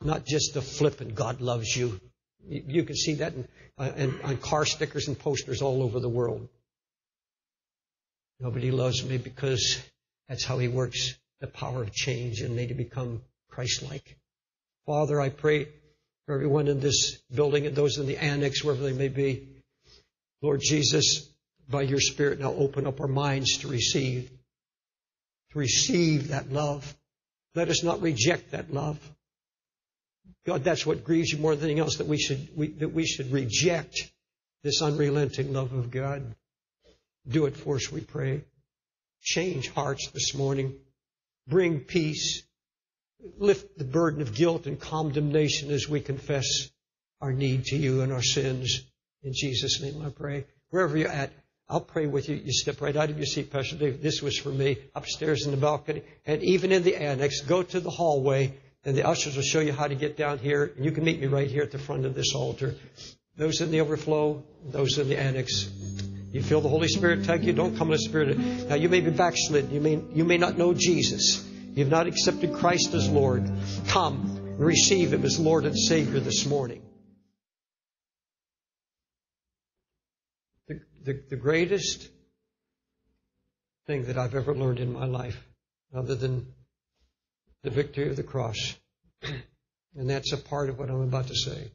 Not just the flippant God loves you. You, can see that in, uh, in, on car stickers and posters all over the world. Nobody loves me because that's how He works the power of change in me to become Christ-like. Father, I pray for everyone in this building and those in the annex, wherever they may be. Lord Jesus, by your Spirit, now open up our minds to receive, to receive that love. Let us not reject that love. God, that's what grieves you more than anything else, that we should, we, that we should reject this unrelenting love of God. Do it for us, we pray. Change hearts this morning. Bring peace. Lift the burden of guilt and condemnation as we confess our need to you and our sins. In Jesus' name I pray. Wherever you're at, I'll pray with you. You step right out of your seat, Pastor Dave. This was for me upstairs in the balcony and even in the annex. Go to the hallway and the ushers will show you how to get down here. And you can meet me right here at the front of this altar. Those in the overflow, those in the annex. You feel the Holy Spirit tug you, don't come in the Spirit. Now you may be backslidden. You may, you may not know Jesus. You've not accepted Christ as Lord. Come and receive Him as Lord and Savior this morning. The, the, the greatest thing that I've ever learned in my life, other than the victory of the cross, and that's a part of what I'm about to say,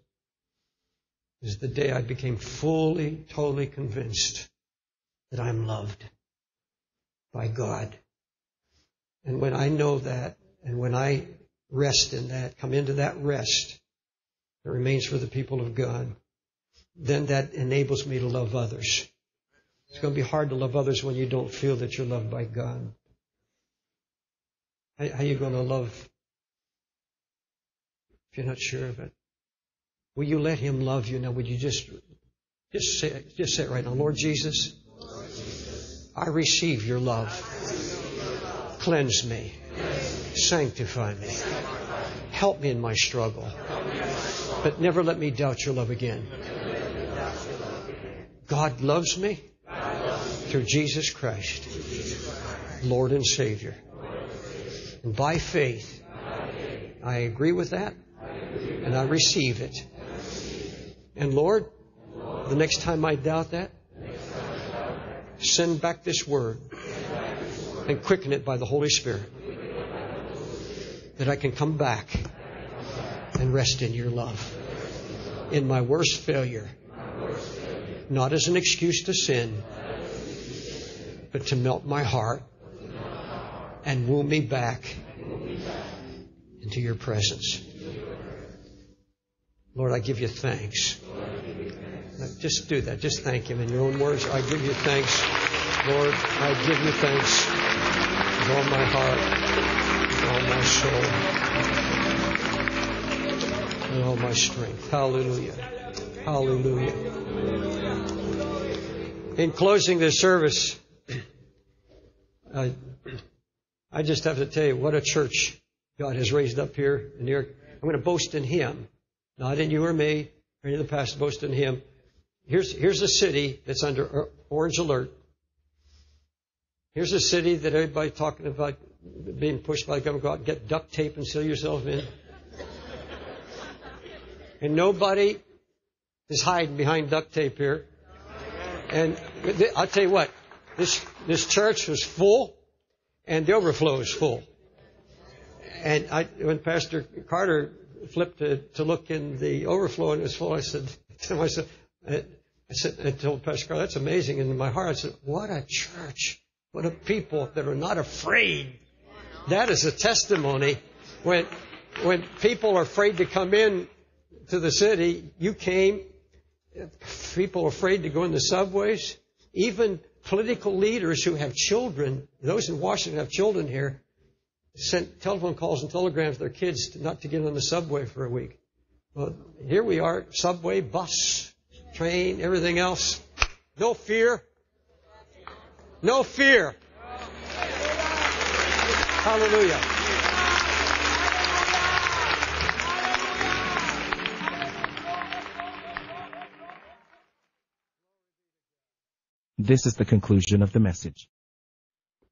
is the day I became fully, totally convinced that I'm loved by God. And when I know that, and when I rest in that, come into that rest that remains for the people of God, then that enables me to love others. It's going to be hard to love others when you don't feel that you're loved by God. How, are you going to love if you're not sure of it? Will you let Him love you now? Would you just just say just say it right now, Lord Jesus, I receive your love. Cleanse me, sanctify me, help me in my struggle, but never let me doubt your love again. God loves me through Jesus Christ, Lord and Savior. And by faith, I agree with that and I receive it. And Lord, the next time I doubt that, send back this word and quicken it by the Holy Spirit that I can come back and rest in your love. In my worst failure, not as an excuse to sin, but to melt my heart and woo me back into your presence. Lord, I give you thanks. Just do that. Just thank Him in your own words. I give you thanks, Lord. I give you thanks with all my heart, with all my soul, and all my strength. Hallelujah. Hallelujah. In closing this service, *clears throat* I I just have to tell you what a church God has raised up here in New York. I'm going to boast in Him, not in you or me or any of the past. Boast in Him. Here's here's a city that's under orange alert. Here's a city that everybody's talking about being pushed by the government. Go out and get duct tape and seal yourself in. and nobody is hiding behind duct tape here. And I'll tell you what, this, this church was full and the overflow is full. And I, when Pastor Carter flipped to, to look in the overflow and it was full, I said *laughs* to myself, I said, I told Pastor Carter, that's amazing. And in my heart, I said, what a church. What a people that are not afraid. That is a testimony. When, when people are afraid to come in to the city, you came. People afraid to go in the subways. Even political leaders who have children, those in Washington have children here, sent telephone calls and telegrams to their kids to not to get on the subway for a week. Well, here we are, subway, bus, train, everything else. No fear. No fear. Hallelujah. This is the conclusion of the message.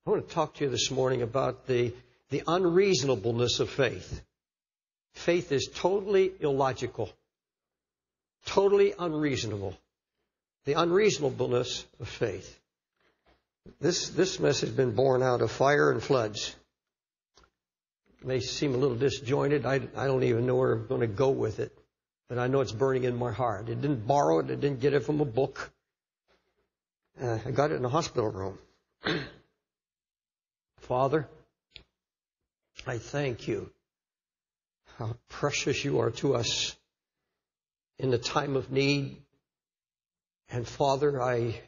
I want to talk to you this morning about the, the unreasonableness of faith. Faith is totally illogical, totally unreasonable. The unreasonableness of faith. This, this message has been born out of fire and floods. It may seem a little disjointed. I, I don't even know where I'm going to go with it. But I know it's burning in my heart. It didn't borrow it. I didn't get it from a book. Uh, I got it in a hospital room. *clears throat* Father, I thank you how precious you are to us in the time of need. And Father, I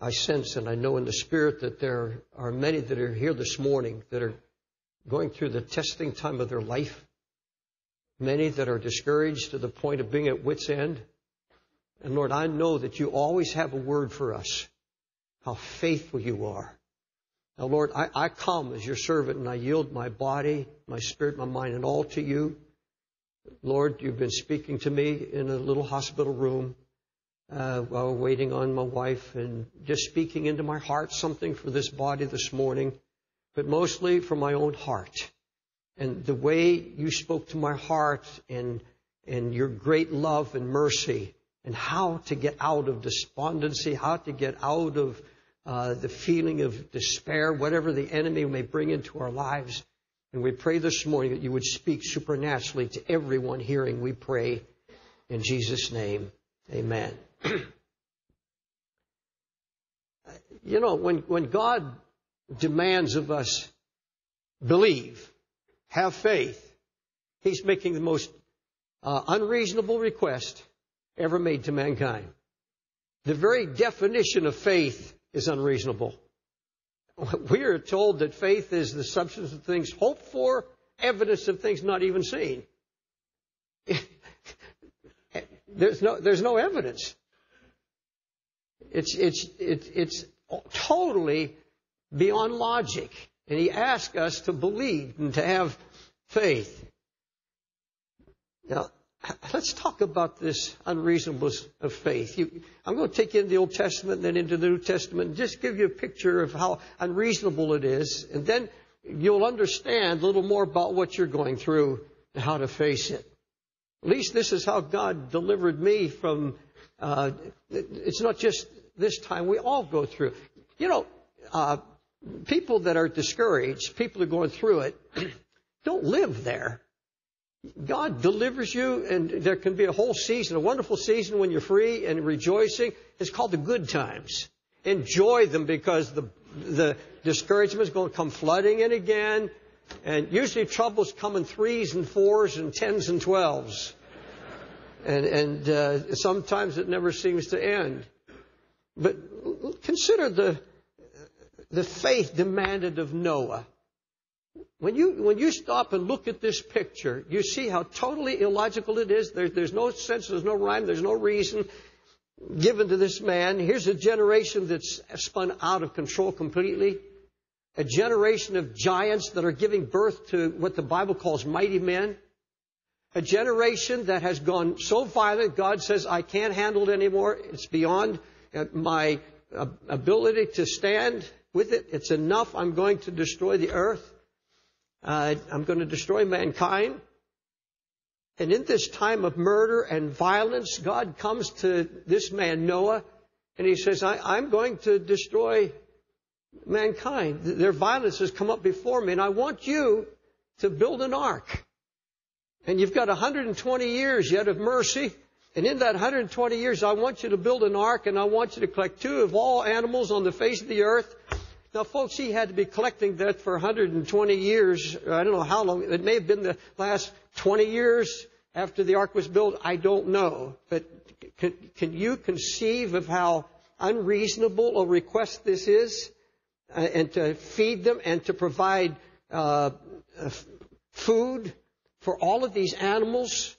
I sense and I know in the Spirit that there are many that are here this morning that are going through the testing time of their life. Many that are discouraged to the point of being at wit's end. And Lord, I know that you always have a word for us. How faithful you are. Now, Lord, I, I come as your servant and I yield my body, my spirit, my mind, and all to you. Lord, you've been speaking to me in a little hospital room uh, while waiting on my wife and just speaking into my heart something for this body this morning, but mostly for my own heart. And the way you spoke to my heart and, and your great love and mercy and how to get out of despondency, how to get out of uh, the feeling of despair, whatever the enemy may bring into our lives. And we pray this morning that you would speak supernaturally to everyone hearing. We pray in Jesus' name. Amen. *clears throat* you know, when, when God demands of us believe, have faith, He's making the most uh, unreasonable request ever made to mankind. The very definition of faith is unreasonable. *laughs* We are told that faith is the substance of things hoped for, evidence of things not even seen. *laughs* there's no, there's no evidence. It's, it's, it's, it's totally beyond logic. And he asks us to believe and to have faith. Now, let's talk about this unreasonableness of faith. You, I'm going to take you into the Old Testament and then into the New Testament and just give you a picture of how unreasonable it is. And then you'll understand a little more about what you're going through and how to face it. At least this is how God delivered me from uh, it's not just this time. We all go through. You know, uh, people that are discouraged, people are going through it, *clears throat* don't live there. God delivers you, and there can be a whole season, a wonderful season when you're free and rejoicing. It's called the good times. Enjoy them because the the discouragement is going to come flooding in again, and usually troubles come in threes and fours and tens and twelves and, and uh, sometimes it never seems to end. But consider the the faith demanded of Noah. When you when you stop and look at this picture, you see how totally illogical it is. There, there's no sense, there's no rhyme, there's no reason given to this man. Here's a generation that's spun out of control completely. a generation of giants that are giving birth to what the Bible calls mighty men. A generation that has gone so violent, God says, I can't handle it anymore. It's beyond uh, my uh, ability to stand with it. It's enough. I'm going to destroy the earth. Uh, I'm going to destroy mankind. And in this time of murder and violence, God comes to this man, Noah, and he says, I, am going to destroy mankind. Their violence has come up before me, and I want you to build an ark. And you've got 120 years yet of mercy. And in that 120 years, I want you to build an ark, and I want you to collect two of all animals on the face of the earth. Now, folks, he had to be collecting that for 120 years. I don't know how long. It may have been the last 20 years after the ark was built. I don't know. But can, can you conceive of how unreasonable a request this is? Uh, and to feed them and to provide uh, food for all of these animals.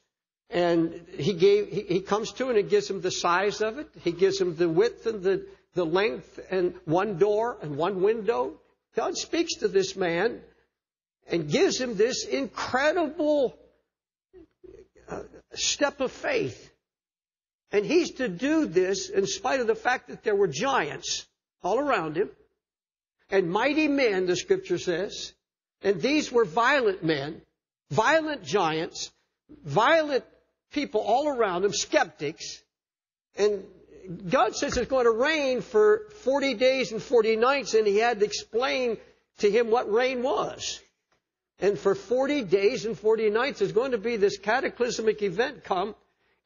And he gave, he, he comes to and he gives them the size of it. He gives them the width and the, the length and one door and one window. God speaks to this man and gives him this incredible uh, step of faith. And he's to do this in spite of the fact that there were giants all around him and mighty men, the scripture says. And these were violent men, violent giants, violent people all around him, skeptics. And God says it's going to rain for 40 days and 40 nights, and he had to explain to him what rain was. And for 40 days and 40 nights, there's going to be this cataclysmic event come,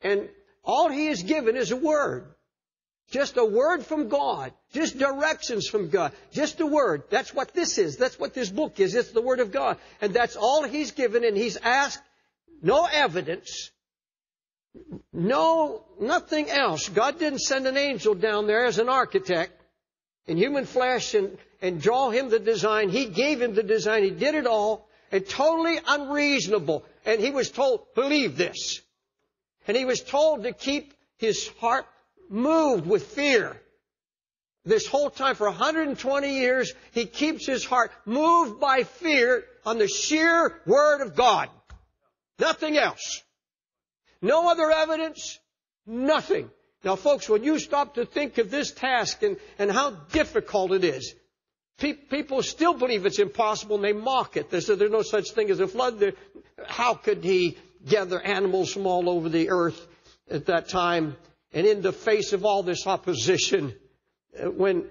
and all he is given is a word. Just a word from God. Just directions from God. Just a word. That's what this is. That's what this book is. It's the Word of God. And that's all He's given and He's asked no evidence. No, nothing else. God didn't send an angel down there as an architect in human flesh and, and draw him the design. He gave him the design. He did it all and totally unreasonable. And he was told, believe this. And he was told to keep his heart moved with fear. This whole time, for 120 years, he keeps his heart moved by fear on the sheer Word of God. Nothing else. No other evidence. Nothing. Now folks, when you stop to think of this task and, and how difficult it is, pe- people still believe it's impossible and they mock it. They say there's no such thing as a flood. There, how could he gather animals from all over the earth at that time? And in the face of all this opposition, uh, when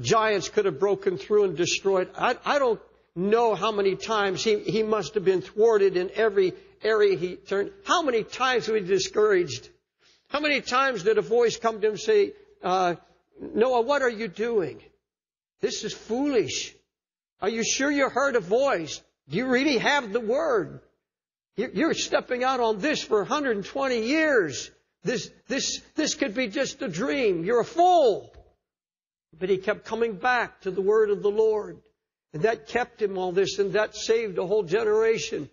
giants could have broken through and destroyed, I, I don't know how many times he, he must have been thwarted in every area he turned. How many times were he discouraged? How many times did a voice come to him and say, uh, Noah, what are you doing? This is foolish. Are you sure you heard a voice? Do you really have the word? You're stepping out on this for 120 years. This, this, this could be just a dream. You're a fool. But he kept coming back to the word of the Lord. And that kept him all this, and that saved a whole generation.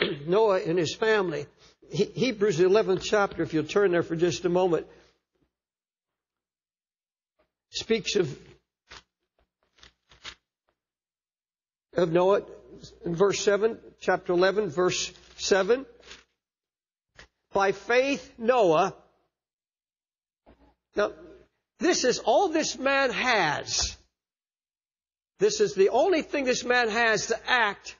*clears throat* Noah and his family. He, Hebrews 11th chapter, if you'll turn there for just a moment, speaks of, of Noah in verse 7, chapter 11, verse 7. By faith, Noah. Now, this is all this man has. This is the only thing this man has to act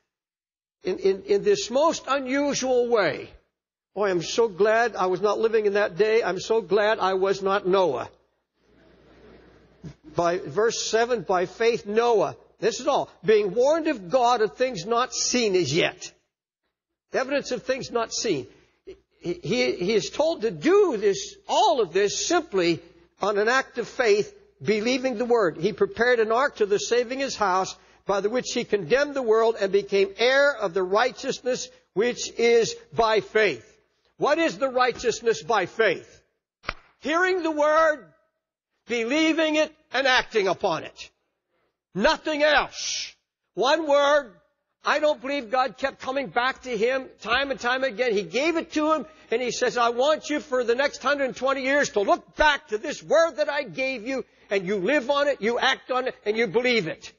in, in, in this most unusual way. Boy, I'm so glad I was not living in that day. I'm so glad I was not Noah. By verse 7, by faith, Noah. This is all. Being warned of God of things not seen as yet. Evidence of things not seen he, he is told to do this, all of this simply on an act of faith, believing the word. He prepared an ark to the saving his house, by the which he condemned the world and became heir of the righteousness which is by faith. What is the righteousness by faith? Hearing the word, believing it, and acting upon it. Nothing else. One word, I don't believe God kept coming back to him time and time again. He gave it to him and he says, I want you for the next 120 years to look back to this word that I gave you and you live on it, you act on it, and you believe it.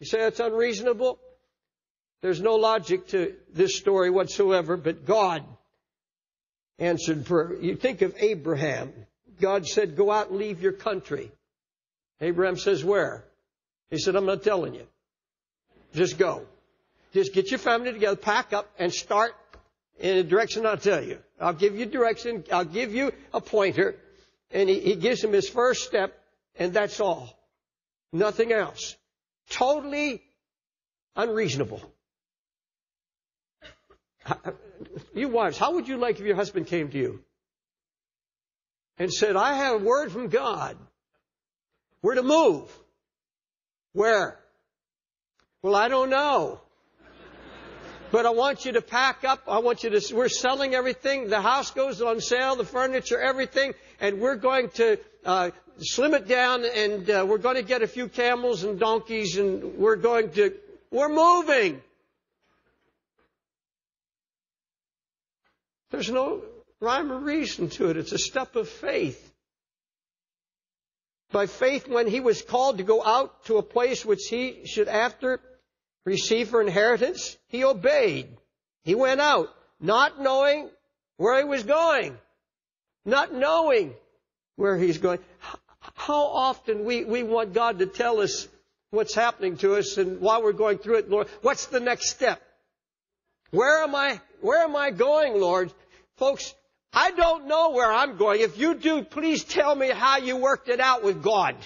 You say that's unreasonable? There's no logic to this story whatsoever, but God answered prayer. You think of Abraham. God said, go out and leave your country. Abraham says, where? He said, I'm not telling you. Just go. Just get your family together, pack up, and start in a direction I'll tell you. I'll give you direction. I'll give you a pointer. And he, he gives him his first step, and that's all. Nothing else. Totally unreasonable. You wives, how would you like if your husband came to you and said, I have a word from God. We're to move. Where? Well, I don't know. But I want you to pack up. I want you to, we're selling everything. The house goes on sale, the furniture, everything. And we're going to, uh, slim it down and uh, we're going to get a few camels and donkeys and we're going to, we're moving. There's no rhyme or reason to it. It's a step of faith. By faith, when he was called to go out to a place which he should after receive for inheritance, he obeyed. He went out, not knowing where he was going, not knowing where he's going. How often we, we want God to tell us what's happening to us and while we're going through it, Lord, what's the next step? Where am I, where am I going, Lord? Folks, I don't know where I'm going. If you do, please tell me how you worked it out with God.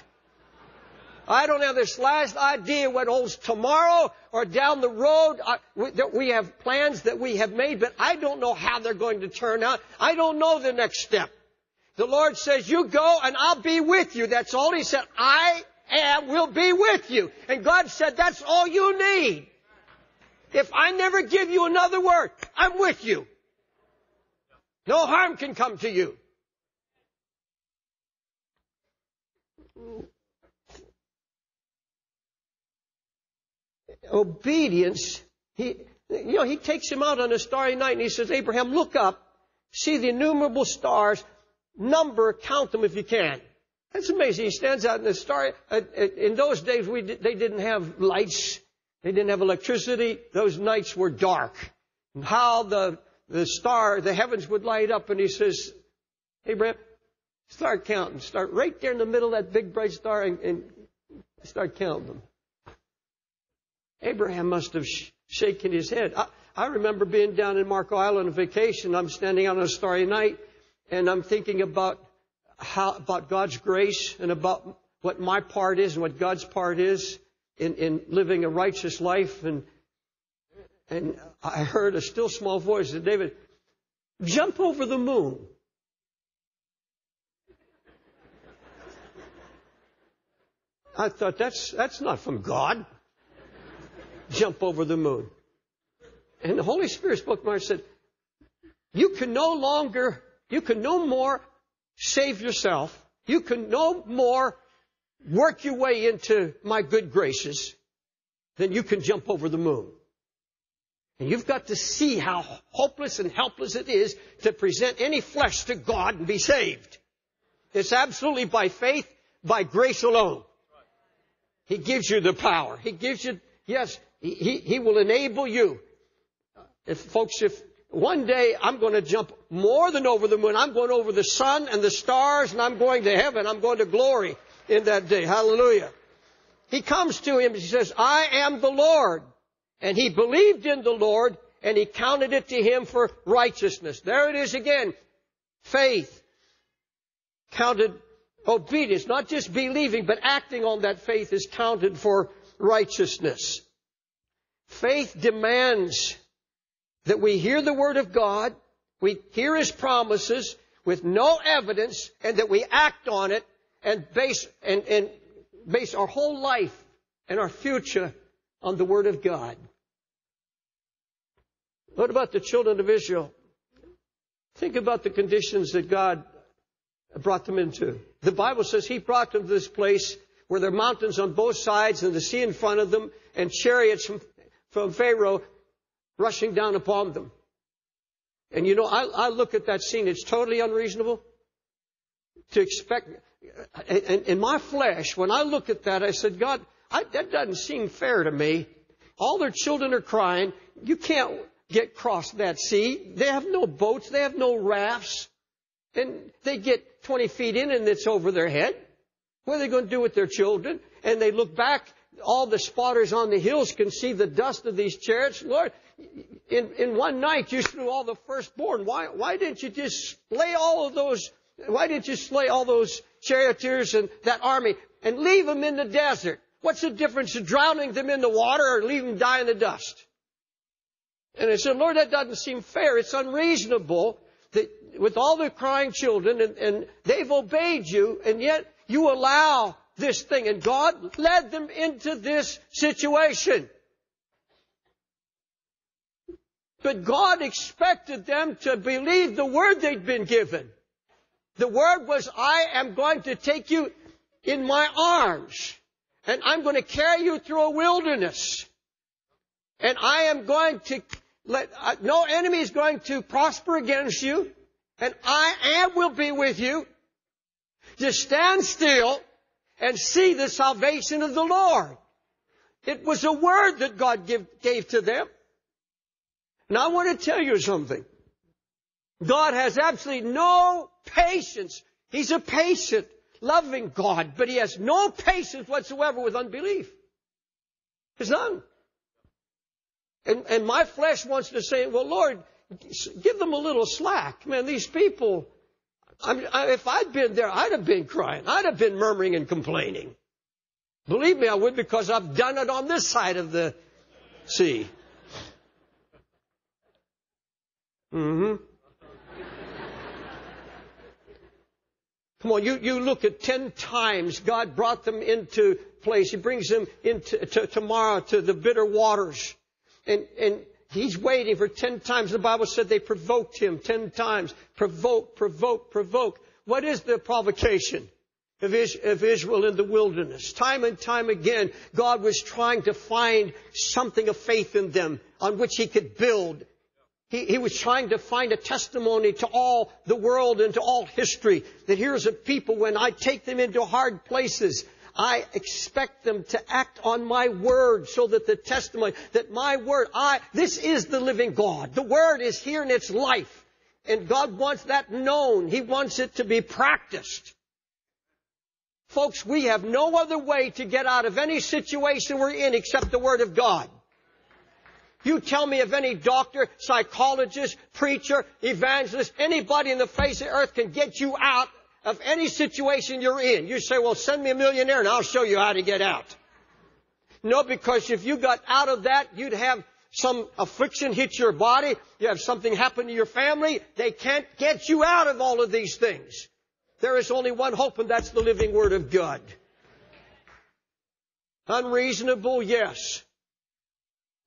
I don't have the slightest idea what holds tomorrow or down the road. I, we, we have plans that we have made, but I don't know how they're going to turn out. I don't know the next step. The Lord says, you go and I'll be with you. That's all He said. I am, will be with you. And God said, that's all you need. If I never give you another word, I'm with you. No harm can come to you. Obedience, he, you know, he takes him out on a starry night and he says, Abraham, look up, see the innumerable stars, number, count them if you can. That's amazing. He stands out in the star. Uh, uh, in those days, we, they didn't have lights. They didn't have electricity. Those nights were dark. And how the the star, the heavens would light up, and he says, Brent, start counting. Start right there in the middle of that big bright star and, and start counting them. Abraham must have sh- shaken his head. I, I remember being down in Marco Island on vacation. I'm standing on a starry night, and I'm thinking about how about God's grace and about what my part is and what God's part is in, in living a righteous life and and I heard a still small voice that David, jump over the moon. I thought that's that's not from God. Jump over the moon. And the Holy Spirit spoke to me and said, You can no longer, you can no more save yourself. You can no more work your way into my good graces than you can jump over the moon. And you've got to see how hopeless and helpless it is to present any flesh to God and be saved. It's absolutely by faith, by grace alone. He gives you the power. He gives you, yes, he, he will enable you. If folks, if one day I'm going to jump more than over the moon, I'm going over the sun and the stars and I'm going to heaven. I'm going to glory in that day. Hallelujah. He comes to him and he says, I am the Lord. And he believed in the Lord and he counted it to him for righteousness. There it is again. Faith. Counted obedience. Not just believing, but acting on that faith is counted for righteousness. Faith demands that we hear the Word of God, we hear His promises with no evidence, and that we act on it and base, and, and base our whole life and our future on the Word of God. What about the children of Israel? Think about the conditions that God brought them into. The Bible says He brought them to this place where there are mountains on both sides and the sea in front of them and chariots from, from Pharaoh rushing down upon them. And you know, I, I look at that scene, it's totally unreasonable to expect, in, in my flesh, when I look at that, I said, God, I, that doesn't seem fair to me. All their children are crying. You can't get across that sea. They have no boats. They have no rafts. And they get 20 feet in and it's over their head. What are they going to do with their children? And they look back. All the spotters on the hills can see the dust of these chariots. Lord, in, in one night you slew all the firstborn. Why, why didn't you just slay all of those? Why didn't you slay all those charioteers and that army and leave them in the desert? What's the difference of drowning them in the water or leaving them die in the dust? And I said, Lord, that doesn't seem fair. It's unreasonable that with all the crying children and, and they've obeyed you and yet you allow this thing. And God led them into this situation. But God expected them to believe the word they'd been given. The word was, I am going to take you in my arms and I'm going to carry you through a wilderness. And I am going to let, uh, no enemy is going to prosper against you. And I am, will be with you. Just stand still and see the salvation of the Lord. It was a word that God give, gave to them. Now I want to tell you something. God has absolutely no patience. He's a patient, loving God, but He has no patience whatsoever with unbelief. There's none. And, and my flesh wants to say, well, Lord, give them a little slack. Man, these people, I if I'd been there, I'd have been crying. I'd have been murmuring and complaining. Believe me, I would because I've done it on this side of the sea. Mm-hmm. Come on, you, you look at ten times God brought them into place. He brings them into to, tomorrow to the bitter waters. And, and he's waiting for ten times. The Bible said they provoked him ten times. Provoke, provoke, provoke. What is the provocation of Israel in the wilderness? Time and time again, God was trying to find something of faith in them on which he could build. He, he, was trying to find a testimony to all the world and to all history that here's a people when I take them into hard places, I expect them to act on my word so that the testimony, that my word, I, this is the living God. The word is here in its life. And God wants that known. He wants it to be practiced. Folks, we have no other way to get out of any situation we're in except the Word of God. You tell me of any doctor, psychologist, preacher, evangelist, anybody in the face of earth can get you out of any situation you're in. You say, well, send me a millionaire and I'll show you how to get out. No, because if you got out of that, you'd have some affliction hit your body. You have something happen to your family. They can't get you out of all of these things. There is only one hope and that's the living Word of God. Unreasonable, yes.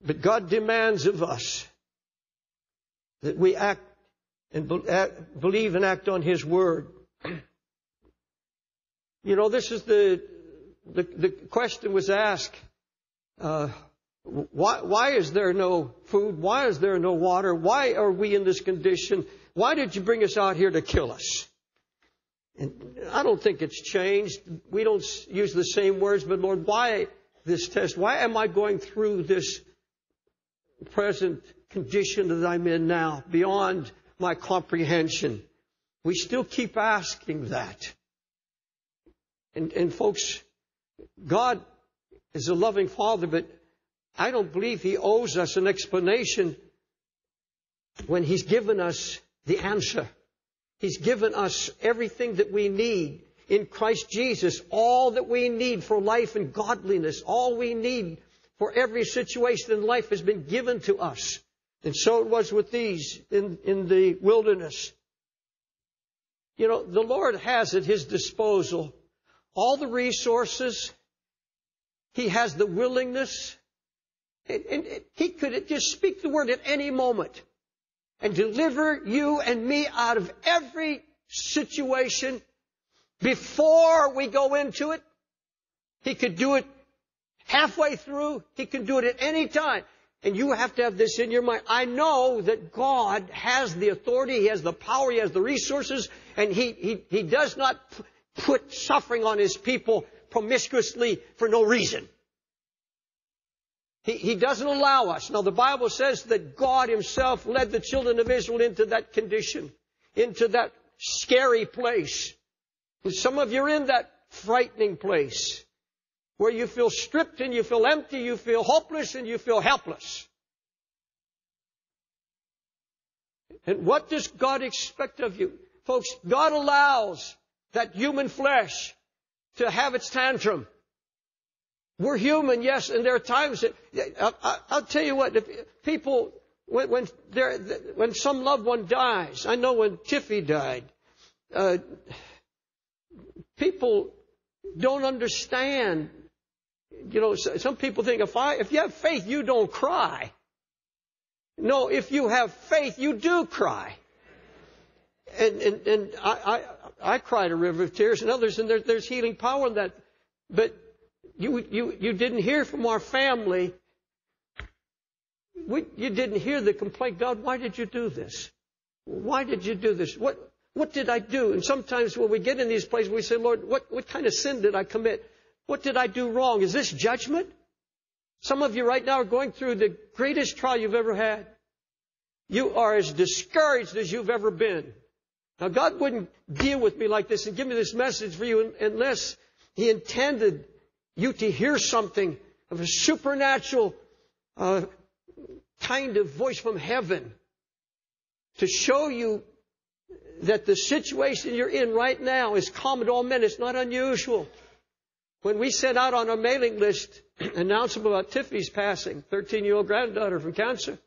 But God demands of us that we act and believe and act on His Word. *clears throat* You know, this is the, the, the question was asked, uh, why, why is there no food? Why is there no water? Why are we in this condition? Why did you bring us out here to kill us? And I don't think it's changed. We don't use the same words, but Lord, why this test? Why am I going through this present condition that I'm in now beyond my comprehension? We still keep asking that. And, and folks, God is a loving Father, but I don't believe He owes us an explanation when He's given us the answer. He's given us everything that we need in Christ Jesus, all that we need for life and godliness, all we need for every situation in life has been given to us. And so it was with these in, in the wilderness. You know, the Lord has at His disposal all the resources. He has the willingness. And, and, and he could just speak the word at any moment and deliver you and me out of every situation before we go into it. He could do it halfway through. He can do it at any time. And you have to have this in your mind. I know that God has the authority, He has the power, He has the resources, and He, He, he does not put suffering on his people promiscuously for no reason. He, he doesn't allow us. Now the Bible says that God himself led the children of Israel into that condition, into that scary place. And some of you are in that frightening place where you feel stripped and you feel empty, you feel hopeless and you feel helpless. And what does God expect of you? Folks, God allows that human flesh to have its tantrum. We're human, yes, and there are times that, I, will tell you what, if people, when, when, when some loved one dies, I know when Tiffy died, uh, people don't understand. You know, some people think if I, if you have faith, you don't cry. No, if you have faith, you do cry. And, and, and I, I, I cried a river of tears and others, and there, there's healing power in that. But you, you, you didn't hear from our family. We, you didn't hear the complaint, God, why did you do this? Why did you do this? What, what did I do? And sometimes when we get in these places, we say, Lord, what, what kind of sin did I commit? What did I do wrong? Is this judgment? Some of you right now are going through the greatest trial you've ever had. You are as discouraged as you've ever been. Now, God wouldn't deal with me like this and give me this message for you unless He intended you to hear something of a supernatural uh, kind of voice from heaven to show you that the situation you're in right now is common to all men. It's not unusual. When we sent out on our mailing list *clears throat* announcement about Tiffany's passing, 13-year-old granddaughter from cancer,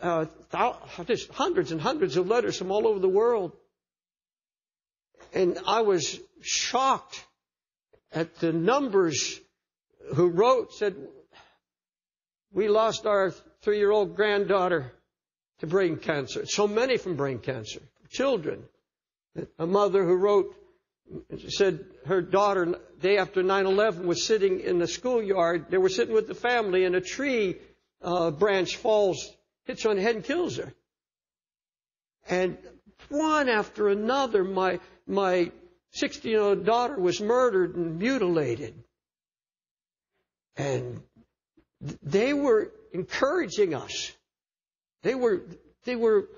uh, just hundreds and hundreds of letters from all over the world. And I was shocked at the numbers who wrote, said, we lost our three-year-old granddaughter to brain cancer. So many from brain cancer. Children. A mother who wrote, said her daughter, day after 9-11, was sitting in the schoolyard. They were sitting with the family and a tree uh, branch falls, hits on the head and kills her. And one after another, my, my 16 year old daughter was murdered and mutilated. And they were encouraging us. They were, they were,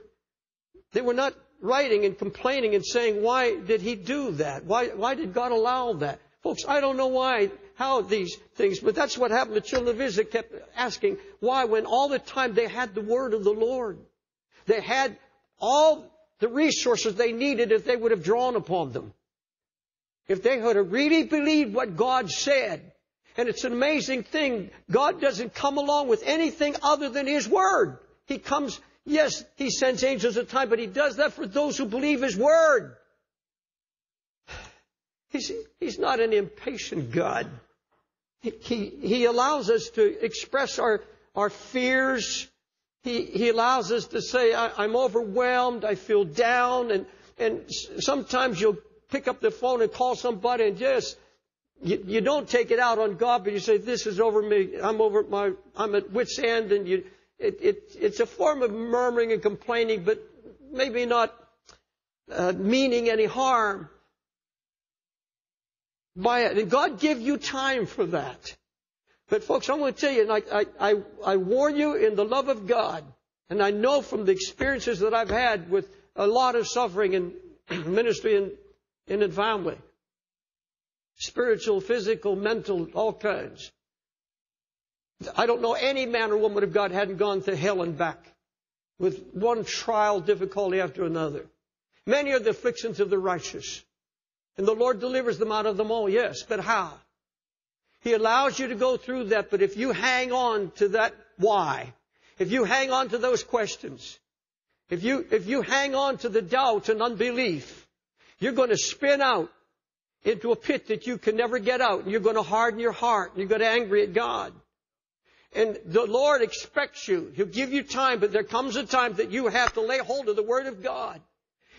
they were not writing and complaining and saying, why did he do that? Why, why did God allow that? Folks, I don't know why, how these things, but that's what happened to children of Israel kept asking why when all the time they had the word of the Lord. They had all the resources they needed if they would have drawn upon them. If they have really believed what God said. And it's an amazing thing. God doesn't come along with anything other than His Word. He comes, yes, He sends angels at time, but He does that for those who believe His Word. He's, he's not an impatient God. He, he, he allows us to express our, our fears. He, he allows us to say, I, am overwhelmed, I feel down, and, and sometimes you'll pick up the phone and call somebody and just, you, you don't take it out on God, but you say, this is over me, I'm over my, I'm at wit's end, and you, it, it, it's a form of murmuring and complaining, but maybe not uh, meaning any harm by it. And God give you time for that. But folks, I'm going to tell you, and I, I, I warn you in the love of God, and I know from the experiences that I've had with a lot of suffering in *clears throat* ministry and in the family. Spiritual, physical, mental, all kinds. I don't know any man or woman of God hadn't gone to hell and back with one trial difficulty after another. Many are the afflictions of the righteous. And the Lord delivers them out of them all, yes. But how? He allows you to go through that, but if you hang on to that why, if you hang on to those questions, if you, if you hang on to the doubt and unbelief, you're going to spin out into a pit that you can never get out. And you're going to harden your heart. And you're going to angry at God. And the Lord expects you. He'll give you time, but there comes a time that you have to lay hold of the Word of God.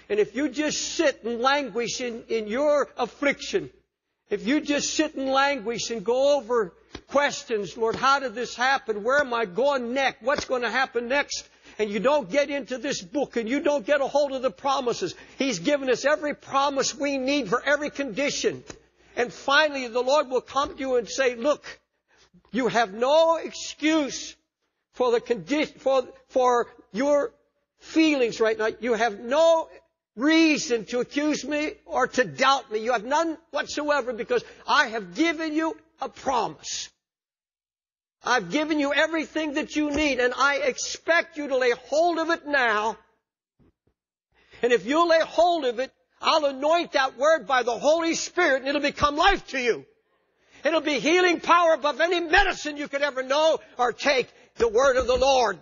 And if you just sit and languish in, in your affliction, if you just sit and languish and go over questions, Lord, how did this happen? Where am I going next? What's going to happen next? and you don't get into this book and you don't get a hold of the promises. He's given us every promise we need for every condition. And finally, the Lord will come to you and say, look, You have no excuse for the condition, for, for your feelings right now. You have no reason to accuse me or to doubt me. You have none whatsoever because I have given you a promise. I've given you everything that you need and I expect you to lay hold of it now. And if you lay hold of it, I'll anoint that word by the Holy Spirit and it'll become life to you. It'll be healing power above any medicine you could ever know or take. The word of the Lord.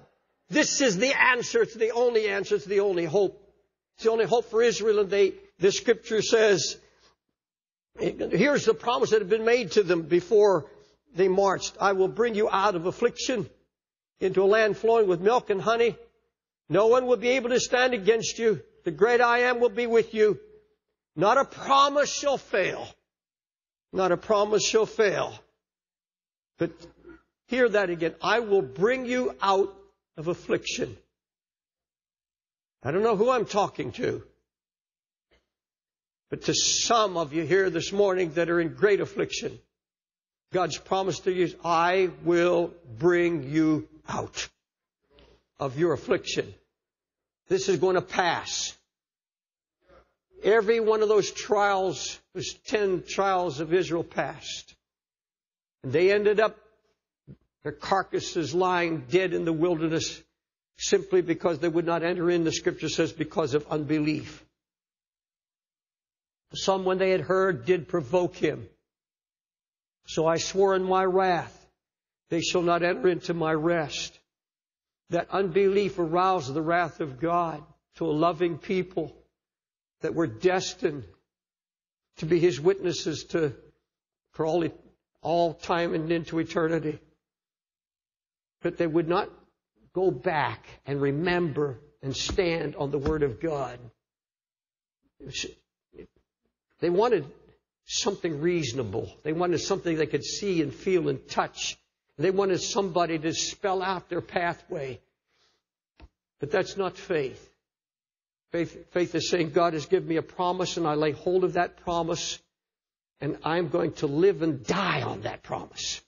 This is the answer. It's the only answer. It's the only hope. It's the only hope for Israel. And they, the scripture says, here's the promise that had been made to them before they marched. I will bring you out of affliction into a land flowing with milk and honey. No one will be able to stand against you. The great I am will be with you. Not a promise shall fail. Not a promise shall fail. But hear that again. I will bring you out of affliction. I don't know who I'm talking to. But to some of you here this morning that are in great affliction, God's promise to you is, I will bring you out of your affliction. This is going to pass. Every one of those trials, those ten trials of Israel passed. And they ended up, their carcasses lying dead in the wilderness simply because they would not enter in, the scripture says, because of unbelief. Some, when they had heard, did provoke him. So I swore in my wrath, they shall not enter into my rest. That unbelief aroused the wrath of God to a loving people that were destined to be his witnesses to, for all, all time and into eternity. But they would not go back and remember and stand on the Word of God. They wanted something reasonable. They wanted something they could see and feel and touch. They wanted somebody to spell out their pathway. But that's not faith. Faith, faith is saying, God has given me a promise and I lay hold of that promise and I'm going to live and die on that promise.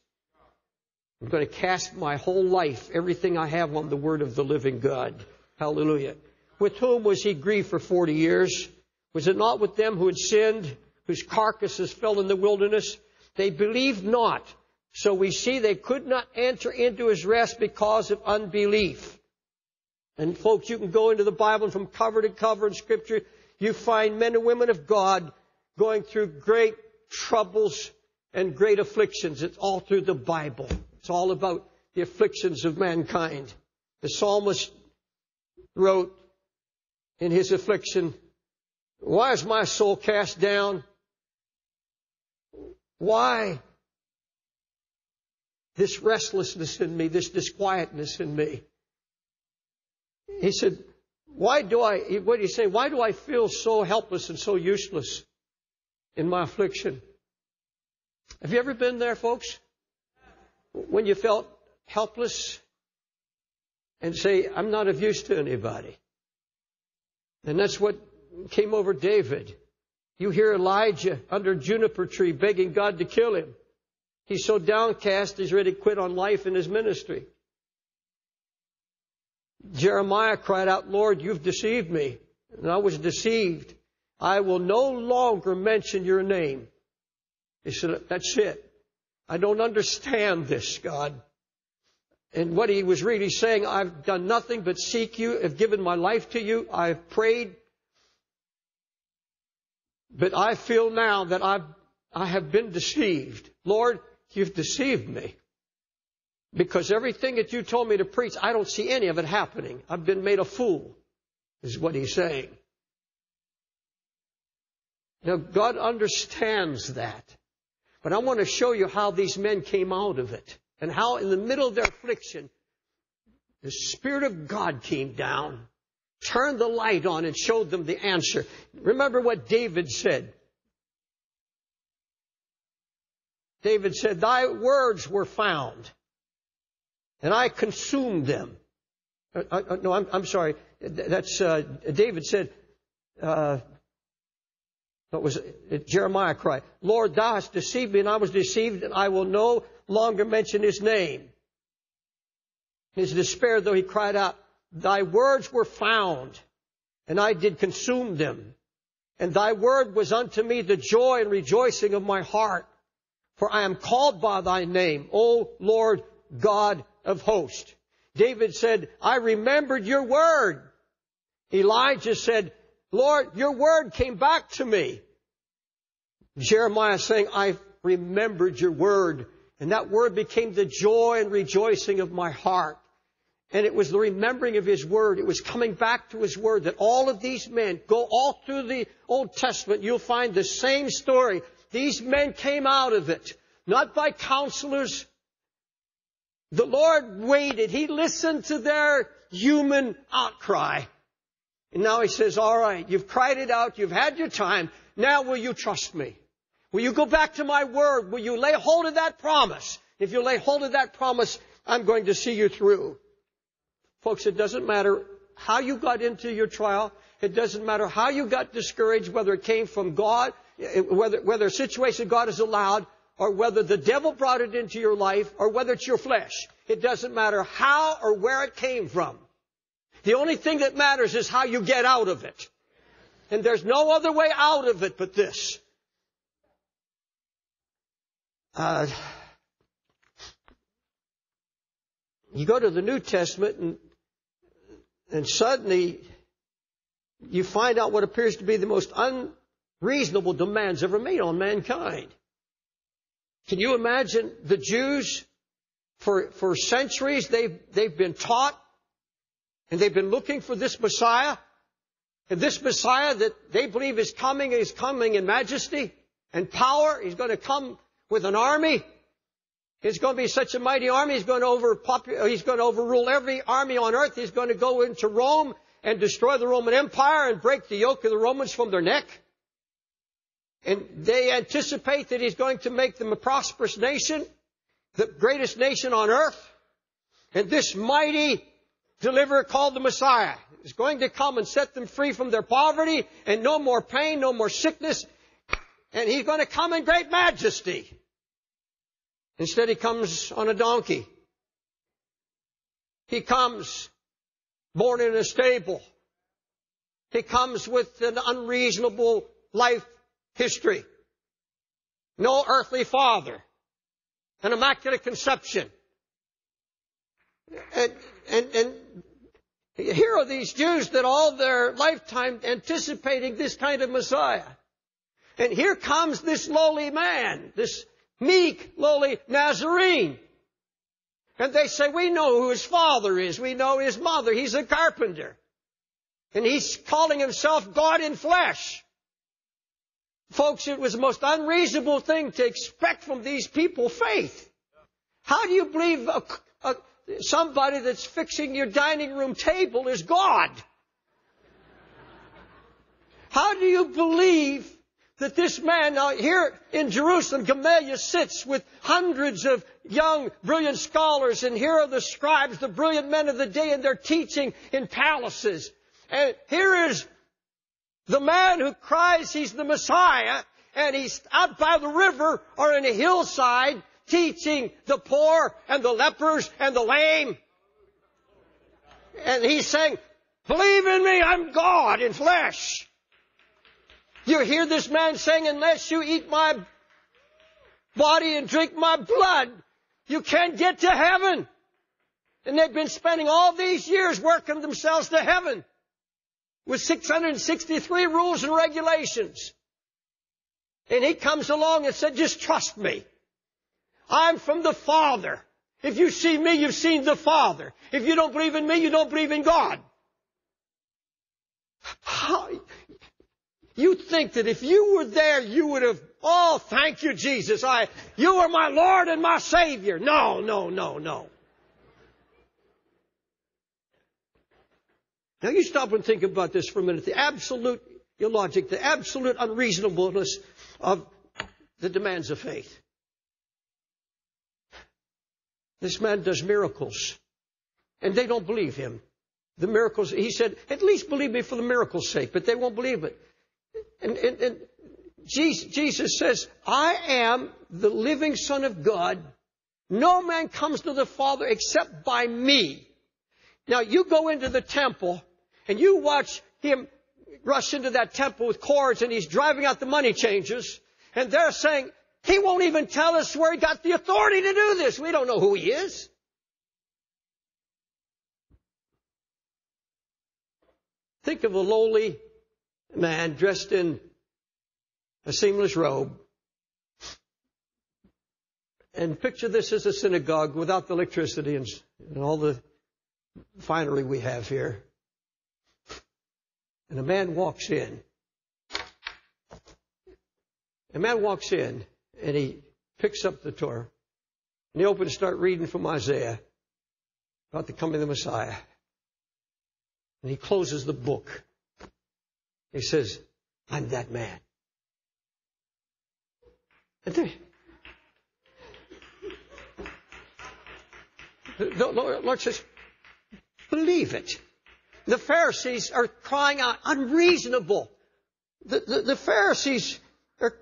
I'm going to cast my whole life, everything I have on the word of the living God. Hallelujah. With whom was he grieved for 40 years? Was it not with them who had sinned, whose carcasses fell in the wilderness? They believed not. So we see they could not enter into his rest because of unbelief. And folks, you can go into the Bible and from cover to cover in scripture. You find men and women of God going through great troubles and great afflictions. It's all through the Bible. It's all about the afflictions of mankind. The psalmist wrote in his affliction, Why is my soul cast down? Why this restlessness in me, this disquietness in me? He said, Why do I, what do you say? Why do I feel so helpless and so useless in my affliction? Have you ever been there, folks? when you felt helpless and say, I'm not of use to anybody. And that's what came over David. You hear Elijah under a juniper tree begging God to kill him. He's so downcast, he's ready to quit on life and his ministry. Jeremiah cried out, Lord, you've deceived me. And I was deceived. I will no longer mention your name. He said, that's it. I don't understand this, God. And what he was really saying, I've done nothing but seek you, have given my life to you, I've prayed. But I feel now that I've, I have been deceived. Lord, you've deceived me. Because everything that you told me to preach, I don't see any of it happening. I've been made a fool, is what he's saying. Now, God understands that. But I want to show you how these men came out of it and how in the middle of their affliction, the Spirit of God came down, turned the light on and showed them the answer. Remember what David said. David said, Thy words were found, and I consumed them. Uh, uh, uh no, I'm, I'm, sorry. That's uh, David said. Uh, What was it? Jeremiah cried, Lord, thou hast deceived me, and I was deceived, and I will no longer mention his name. In his despair, though, he cried out, Thy words were found, and I did consume them. And thy word was unto me the joy and rejoicing of my heart. For I am called by thy name, O Lord God of hosts. David said, I remembered your word. Elijah said, Lord, your word came back to me. Jeremiah saying, I remembered your word. And that word became the joy and rejoicing of my heart. And it was the remembering of His Word. It was coming back to His Word that all of these men, go all through the Old Testament, you'll find the same story. These men came out of it, not by counselors. The Lord waited. He listened to their human outcry. And now He says, all right, you've cried it out. You've had your time. Now will you trust me? Will you go back to my word? Will you lay hold of that promise? If you lay hold of that promise, I'm going to see you through. Folks, it doesn't matter how you got into your trial. It doesn't matter how you got discouraged, whether it came from God, whether, whether a situation God has allowed, or whether the devil brought it into your life, or whether it's your flesh. It doesn't matter how or where it came from. The only thing that matters is how you get out of it. And there's no other way out of it but this. Uh, you go to the New Testament and and suddenly you find out what appears to be the most unreasonable demands ever made on mankind. Can you imagine the Jews for, for centuries they've, they've been taught and they've been looking for this Messiah and this Messiah that they believe is coming is coming in majesty and power. He's going to come with an army. It's going to be such a mighty army. He's going to over, uh, he's going to overrule every army on earth. He's going to go into Rome and destroy the Roman Empire and break the yoke of the Romans from their neck. And they anticipate that he's going to make them a prosperous nation, the greatest nation on earth. And this mighty deliverer called the Messiah is going to come and set them free from their poverty and no more pain, no more sickness. And he's going to come in great majesty. Instead, he comes on a donkey. He comes born in a stable. He comes with an unreasonable life history. No earthly father. An immaculate conception. And, and, and here are these Jews that all their lifetime anticipating this kind of Messiah. And here comes this lowly man, this meek, lowly Nazarene. And they say, we know who his father is. We know his mother. He's a carpenter. And he's calling himself God in flesh. Folks, it was the most unreasonable thing to expect from these people faith. How do you believe a, a, somebody that's fixing your dining room table is God? How do you believe that this man now here in Jerusalem, Gamaliel sits with hundreds of young, brilliant scholars, and here are the scribes, the brilliant men of the day, and they're teaching in palaces. And here is the man who cries he's the Messiah, and he's out by the river or in a hillside teaching the poor and the lepers and the lame. And he's saying, believe in me, I'm God in flesh. You hear this man saying, unless you eat my body and drink my blood, you can't get to heaven. And they've been spending all these years working themselves to heaven with 663 rules and regulations. And he comes along and said, just trust me. I'm from the Father. If you see me, you've seen the Father. If you don't believe in me, you don't believe in God. How, you think that if you were there, you would have, oh, thank you, Jesus. I, you are my Lord and my Savior. No, no, no, no. Now you stop and think about this for a minute. The absolute illogic, the absolute unreasonableness of the demands of faith. This man does miracles. And they don't believe him. The miracles, he said, at least believe me for the miracle's sake, but they won't believe it. And, and, and Jesus says, I am the living Son of God. No man comes to the Father except by me. Now you go into the temple and you watch him rush into that temple with cords and he's driving out the money changers and they're saying, he won't even tell us where he got the authority to do this. We don't know who he is. Think of a lowly man dressed in a seamless robe. And picture this as a synagogue without the electricity and, and all the finery we have here. And a man walks in. A man walks in and he picks up the Torah and he opens start reading from Isaiah about the coming of the Messiah. And he closes the book. He says, I'm that man. And the Lord says, believe it. The Pharisees are crying out, unreasonable. The, the, the Pharisees are,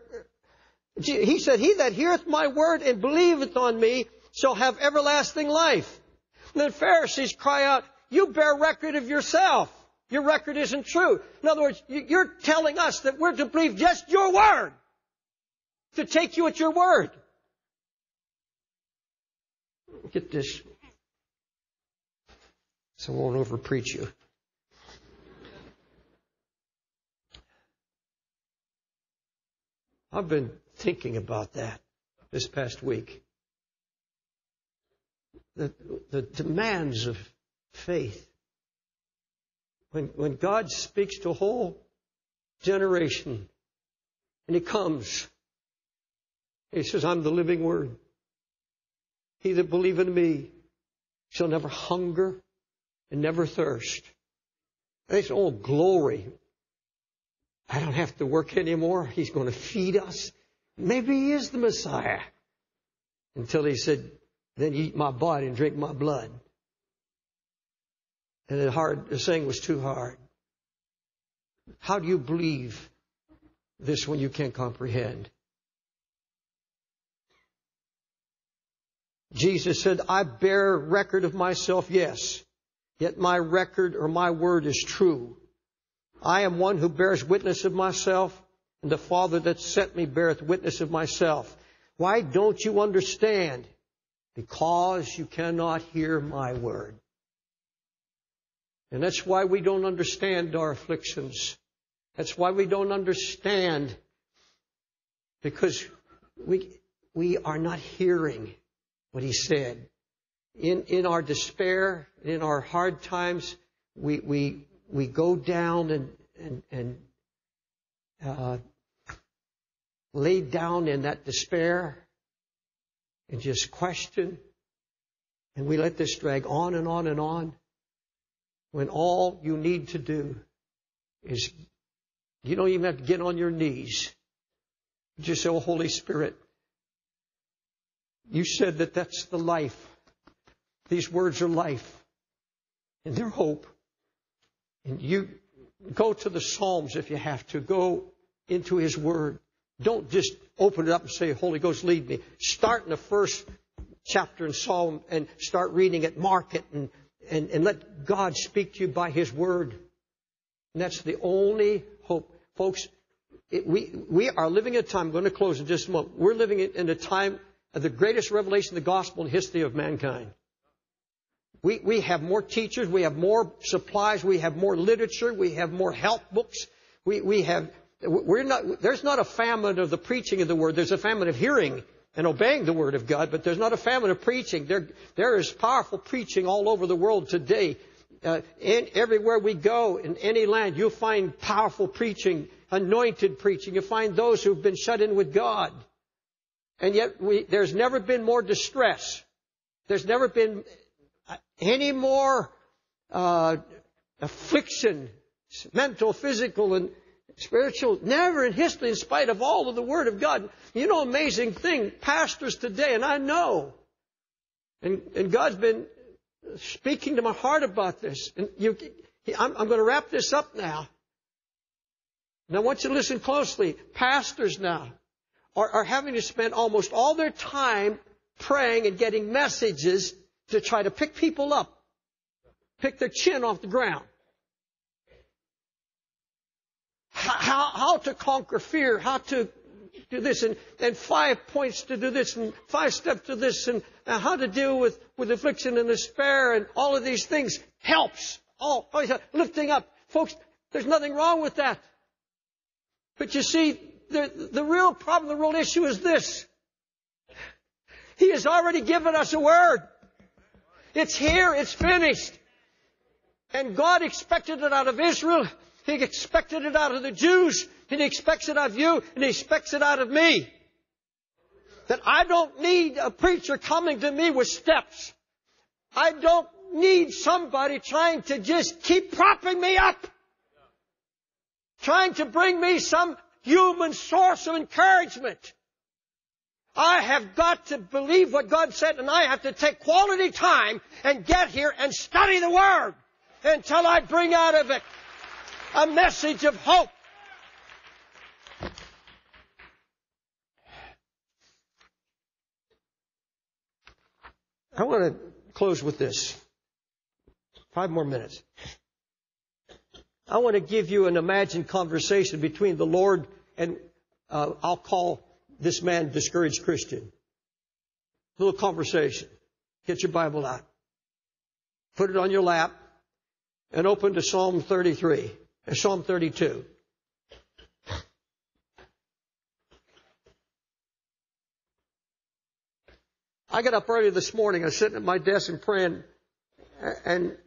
he said, he that heareth my word and believeth on me shall have everlasting life. And the Pharisees cry out, you bear record of yourself. Your record isn't true. In other words, you're telling us that we're to believe just your word to take you at your word. Get this. So I won't over preach you. I've been thinking about that this past week. The, the demands of faith. When, when God speaks to a whole generation and He comes he says, I'm the living word. He that believeth in me shall never hunger and never thirst. They say, oh, glory. I don't have to work anymore. He's going to feed us. Maybe he is the Messiah. Until he said, then eat my body and drink my blood. And the hard, the saying was too hard. How do you believe this when you can't comprehend? Jesus said, I bear record of myself, yes, yet my record or my word is true. I am one who bears witness of myself, and the Father that sent me beareth witness of myself. Why don't you understand? Because you cannot hear my word. And that's why we don't understand our afflictions. That's why we don't understand. Because we, we are not hearing what he said. In, in our despair, in our hard times, we, we, we go down and, and, and uh, lay down in that despair and just question. And we let this drag on and on and on when all you need to do is you don't even have to get on your knees. Just say, Oh, Holy Spirit, you said that that's the life. These words are life. And they're hope. And you go to the Psalms if you have to. Go into His Word. Don't just open it up and say, Holy Ghost, lead me. Start in the first chapter in Psalm and start reading it, mark it, and, and, and let God speak to you by His Word. And that's the only hope. Folks, it, we, we are living in a time, I'm going to close in just a moment. We're living in a time of the greatest revelation of the gospel in the history of mankind. We, we have more teachers, we have more supplies, we have more literature, we have more help books. We, we have, we're not, there's not a famine of the preaching of the word, there's a famine of hearing and obeying the word of God, but there's not a famine of preaching. There, there is powerful preaching all over the world today. Uh, in, everywhere we go, in any land, you'll find powerful preaching, anointed preaching. You'll find those who've been shut in with God. And yet we, there's never been more distress. There's never been any more uh, affliction, mental, physical, and spiritual. Never in history, in spite of all of the Word of God. You know, amazing thing. Pastors today, and I know, and, and God's been speaking to my heart about this. And you, I'm, I'm going to wrap this up now. Now I want you to listen closely. Pastors now are, are having to spend almost all their time praying and getting messages to try to pick people up, pick their chin off the ground. How, how, to conquer fear, how to do this, and, and five points to do this, and five steps to this, and, and how to deal with, with affliction and despair, and all of these things helps. All, oh, lifting up. Folks, there's nothing wrong with that. But you see, the, the real problem, the real issue is this. He has already given us a word. It's here, it's finished. And God expected it out of Israel. He expected it out of the Jews. And He expects it out of you. And He expects it out of me. That I don't need a preacher coming to me with steps. I don't need somebody trying to just keep propping me up. Trying to bring me some human source of encouragement. I have got to believe what God said and I have to take quality time and get here and study the Word until I bring out of it a message of hope. I want to close with this. Five more minutes. I want to give you an imagined conversation between the Lord and uh, I'll call this man discouraged Christian. Little conversation. Get your Bible out. Put it on your lap and open to Psalm 33, uh, Psalm 32. I got up early this morning. I was sitting at my desk and praying, and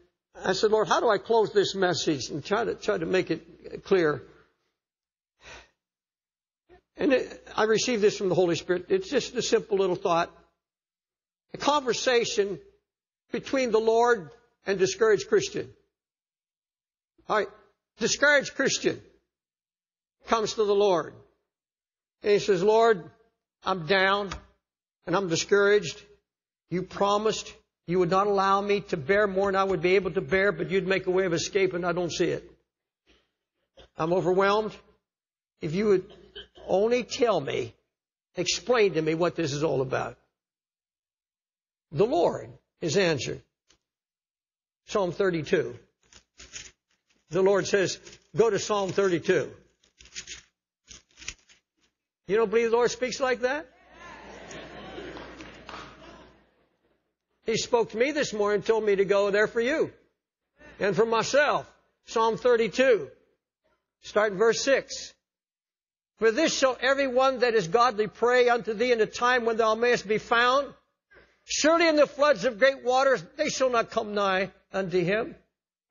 I said, Lord, how do I close this message and try to try to make it clear? And it, I received this from the Holy Spirit. It's just a simple little thought. A conversation between the Lord and discouraged Christian. All right. Discouraged Christian comes to the Lord. And he says, Lord, I'm down and I'm discouraged. You promised you would not allow me to bear more than I would be able to bear, but you'd make a way of escape and I don't see it. I'm overwhelmed. If you would only tell me, explain to me what this is all about. The Lord is answered. Psalm 32. The Lord says, go to Psalm 32. You don't believe the Lord speaks like that? He spoke to me this morning and told me to go there for you and for myself. Psalm 32. Start in verse 6. For this shall every one that is godly pray unto thee in a time when thou mayest be found. Surely in the floods of great waters they shall not come nigh unto him.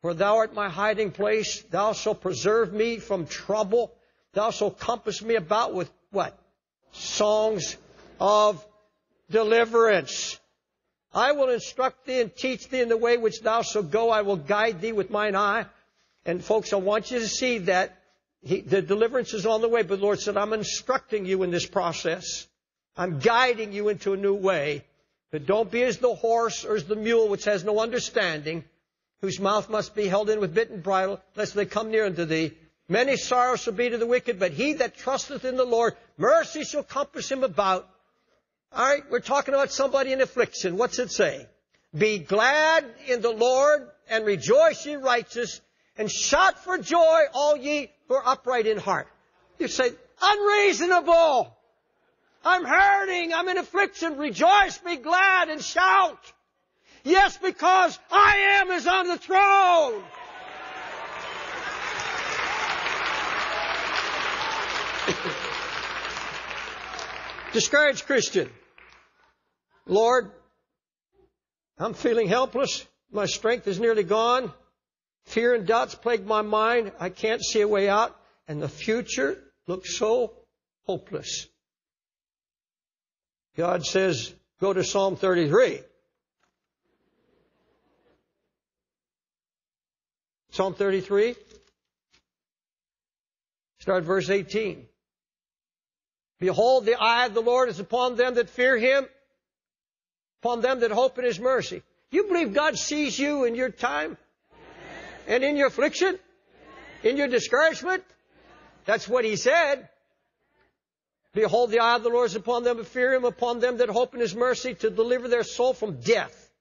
For thou art my hiding place. Thou shalt preserve me from trouble. Thou shalt compass me about with what? Songs of deliverance. I will instruct thee and teach thee in the way which thou shalt go. I will guide thee with mine eye. And folks, I want you to see that he, the deliverance is on the way. But the Lord said, I'm instructing you in this process. I'm guiding you into a new way. But don't be as the horse or as the mule which has no understanding, whose mouth must be held in with bit and bridle, lest they come near unto thee. Many sorrows shall be to the wicked, but he that trusteth in the Lord, mercy shall compass him about. All right, we're talking about somebody in affliction. What's it say? Be glad in the Lord and rejoice ye righteous and shout for joy all ye who are upright in heart. You say, unreasonable. I'm hurting. I'm in affliction. Rejoice, be glad and shout. Yes, because I am is on the throne. *coughs* Discouraged Christian. Lord, I'm feeling helpless. My strength is nearly gone. Fear and doubts plague my mind. I can't see a way out. And the future looks so hopeless. God says, go to Psalm 33. Psalm 33. Start verse 18. Behold, the eye of the Lord is upon them that fear him, upon them that hope in his mercy. You believe God sees you in your time? And in your affliction? In your discouragement? That's what he said. Behold, the eye of the Lord is upon them that fear him, upon them that hope in his mercy, to deliver their soul from death,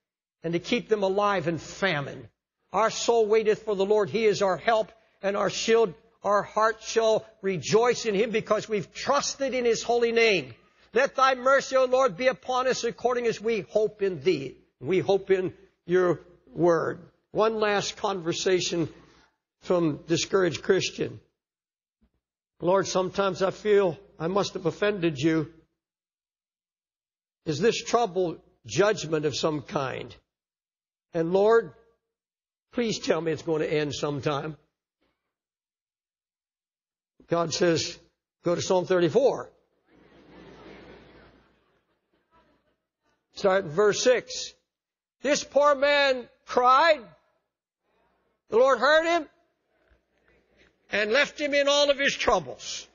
and to keep them alive in famine. Our soul waiteth for the Lord. He is our help and our shield. Our heart shall rejoice in him because we've trusted in his holy name. Let thy mercy, O Lord, be upon us according as we hope in thee. We hope in your word. One last conversation from discouraged Christian. Lord, sometimes I feel I must have offended you. Is this trouble judgment of some kind? And Lord, please tell me it's going to end sometime. God says, go to Psalm 34. Start in verse 6. This poor man cried. The Lord heard him and left him in all of his troubles.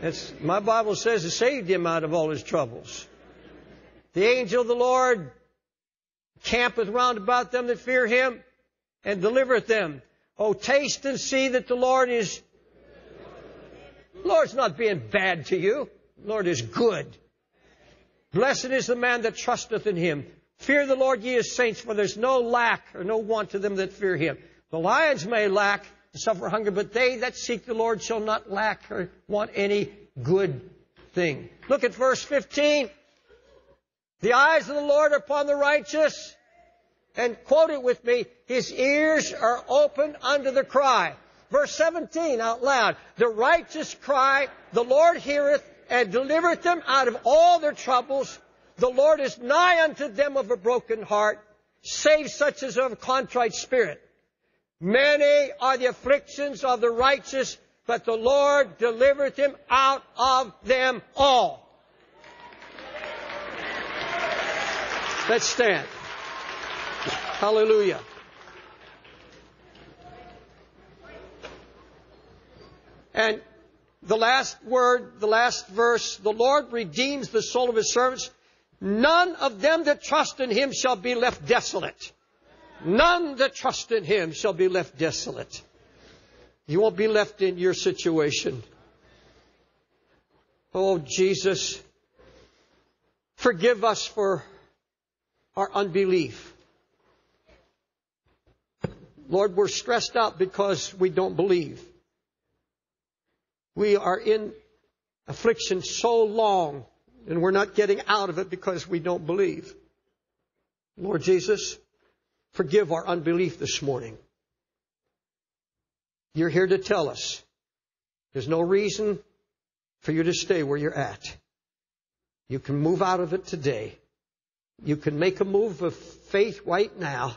That's, my Bible says it saved him out of all his troubles. The angel of the Lord campeth round about them that fear him and delivereth them. Oh, taste and see that the Lord is, the Lord's not being bad to you. The Lord is good. Blessed is the man that trusteth in him. Fear the Lord, ye his saints, for there's no lack or no want to them that fear him. The lions may lack and suffer hunger, but they that seek the Lord shall not lack or want any good thing. Look at verse 15. The eyes of the Lord are upon the righteous. And quote it with me. His ears are open unto the cry. Verse 17 out loud. The righteous cry, the Lord heareth and delivereth them out of all their troubles. The Lord is nigh unto them of a broken heart, save such as of a contrite spirit. Many are the afflictions of the righteous, but the Lord delivereth him out of them all. Let's stand. Hallelujah. And the last word, the last verse, the Lord redeems the soul of his servants. None of them that trust in him shall be left desolate. None that trust in him shall be left desolate. You won't be left in your situation. Oh, Jesus, forgive us for our unbelief. Lord, we're stressed out because we don't believe. We are in affliction so long and we're not getting out of it because we don't believe. Lord Jesus, forgive our unbelief this morning. You're here to tell us there's no reason for you to stay where you're at. You can move out of it today. You can make a move of faith right now.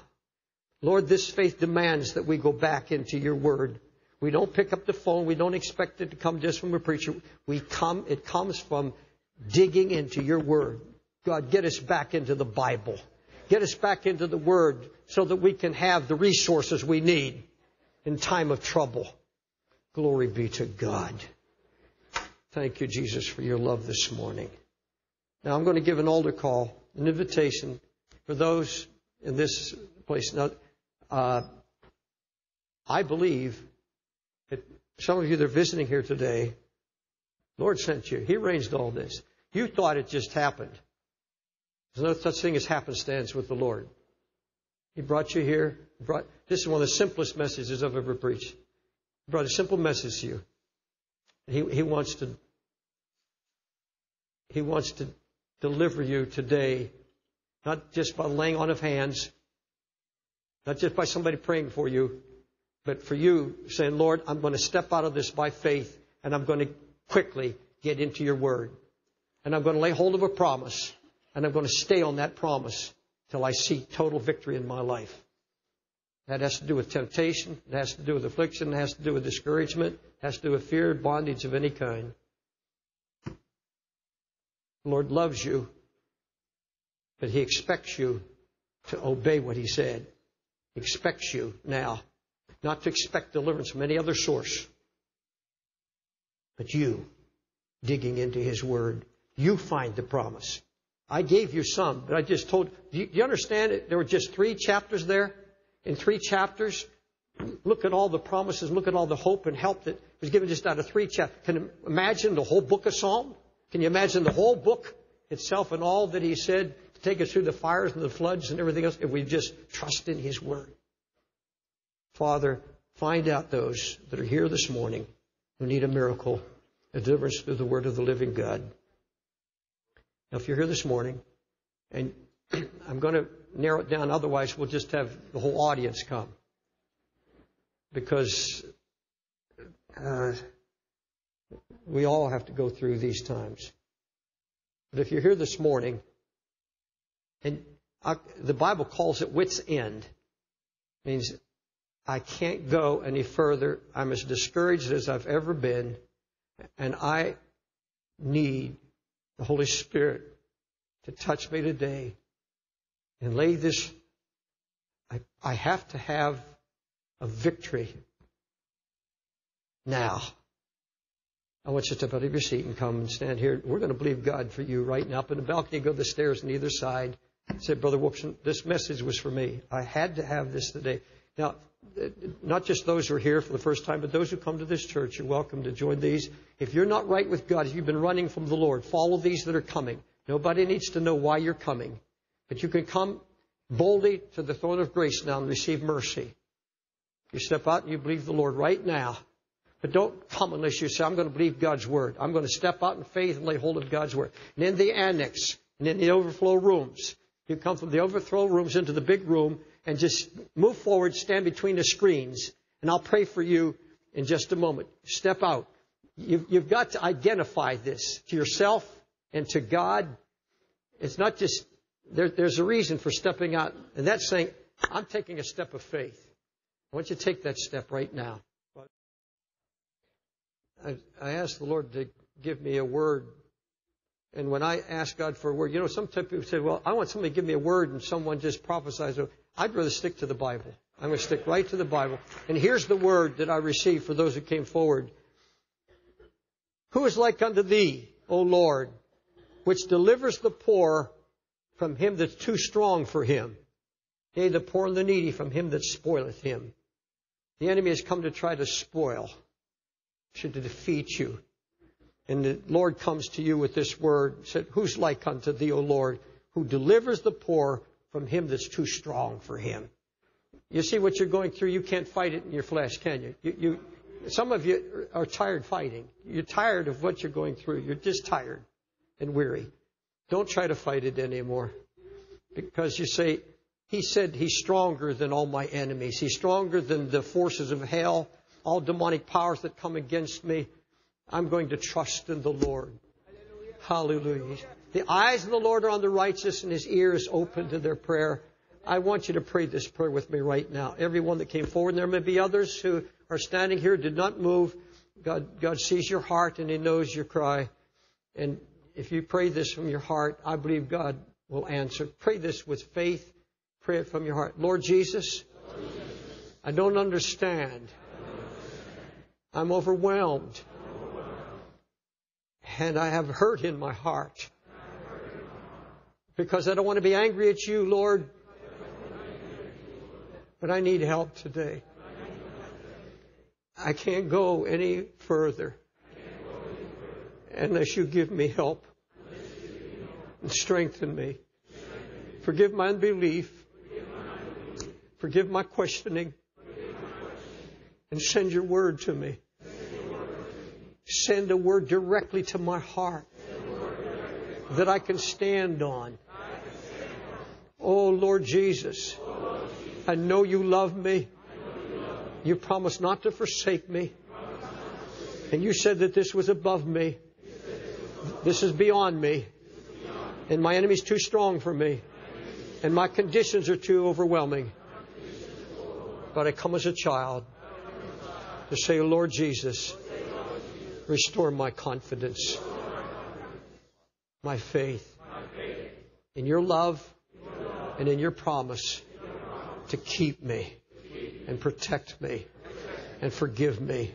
Lord, this faith demands that we go back into your word. We don't pick up the phone. We don't expect it to come just from a preacher. We come, it comes from digging into your word. God, get us back into the Bible. Get us back into the word so that we can have the resources we need in time of trouble. Glory be to God. Thank you, Jesus, for your love this morning. Now I'm going to give an altar call, an invitation for those in this place. Now, uh, I believe that some of you that are visiting here today, Lord sent you. He arranged all this. You thought it just happened. There's no such thing as happenstance with the Lord. He brought you here. Brought, this is one of the simplest messages I've ever preached. He brought a simple message to you. He, he wants to he wants to deliver you today, not just by laying on of hands, not just by somebody praying for you, but for you saying, Lord, I'm going to step out of this by faith and I'm going to quickly get into your word. And I'm going to lay hold of a promise and I'm going to stay on that promise till I see total victory in my life. That has to do with temptation. It has to do with affliction. It has to do with discouragement. It has to do with fear, bondage of any kind. The Lord loves you, but He expects you to obey what He said. He expects you now not to expect deliverance from any other source, but you digging into His Word. You find the promise. I gave you some, but I just told. Do you, do you understand it? There were just three chapters there. In three chapters, look at all the promises, look at all the hope and help that was given just out of three chapters. Can you imagine the whole book of Psalm? Can you imagine the whole book itself and all that he said to take us through the fires and the floods and everything else if we just trust in his word? Father, find out those that are here this morning who need a miracle, a deliverance through the word of the living God. Now, if you're here this morning, and *clears throat* I'm going to narrow it down, otherwise, we'll just have the whole audience come. Because uh, we all have to go through these times. But if you're here this morning, and I, the Bible calls it wit's end, means I can't go any further. I'm as discouraged as I've ever been, and I need the Holy Spirit to touch me today and lay this. I, I have to have a victory now. I want you to step out of your seat and come and stand here. We're going to believe God for you right now. Up in the balcony, go to the stairs on either side. Say, Brother Wilkerson, this message was for me. I had to have this today. Now, not just those who are here for the first time, but those who come to this church, you're welcome to join these. If you're not right with God, if you've been running from the Lord, follow these that are coming. Nobody needs to know why you're coming. But you can come boldly to the throne of grace now and receive mercy. You step out and you believe the Lord right now. But don't come unless you say, I'm going to believe God's word. I'm going to step out in faith and lay hold of God's word. And in the annex and in the overflow rooms, you come from the overflow rooms into the big room and just move forward, stand between the screens, and I'll pray for you in just a moment. Step out. You've, you've got to identify this to yourself and to God. It's not just, there, there's a reason for stepping out, and that's saying, I'm taking a step of faith. I want you to take that step right now. I, I asked the Lord to give me a word. And when I ask God for a word, you know, some people say, well, I want somebody to give me a word and someone just prophesies. I'd rather stick to the Bible. I'm going to stick right to the Bible. And here's the word that I received for those who came forward. Who is like unto thee, O Lord, which delivers the poor from him that's too strong for him? Yea, the poor and the needy from him that spoileth him. The enemy has come to try to spoil to defeat you. And the Lord comes to you with this word, said, Who's like unto thee, O Lord, who delivers the poor from him that's too strong for him? You see what you're going through, you can't fight it in your flesh, can you? you, you some of you are tired fighting. You're tired of what you're going through. You're just tired and weary. Don't try to fight it anymore. Because you say, He said He's stronger than all my enemies. He's stronger than the forces of hell all demonic powers that come against me. I'm going to trust in the Lord. Hallelujah. The eyes of the Lord are on the righteous and his ear is open to their prayer. I want you to pray this prayer with me right now. Everyone that came forward, and there may be others who are standing here, did not move. God, God sees your heart and he knows your cry. And if you pray this from your heart, I believe God will answer. Pray this with faith. Pray it from your heart. Lord Jesus, I don't understand I'm overwhelmed. And I have hurt in my heart. Because I don't want to be angry at you, Lord. But I need help today. I can't go any further unless you give me help and strengthen me. Forgive my unbelief. Forgive my questioning. And send your word to me. Send a word directly to my heart that I can stand on. Oh, Lord Jesus, I know you love me. You promised not to forsake me. And you said that this was above me. This is beyond me. And my enemy's too strong for me. And my conditions are too overwhelming. But I come as a child to say, Lord Jesus, Restore my confidence, my faith in your love and in your promise to keep me and protect me and forgive me.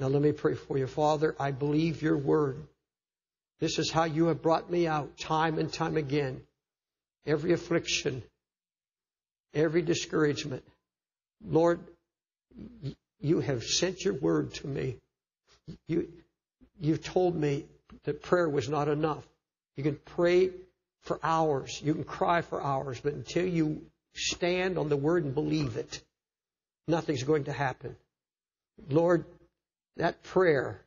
Now let me pray for you. Father, I believe your word. This is how you have brought me out time and time again. Every affliction, every discouragement. Lord, you have sent your word to me. You, you've told me that prayer was not enough. You can pray for hours. You can cry for hours, but until you stand on the word and believe it, nothing's going to happen. Lord, that prayer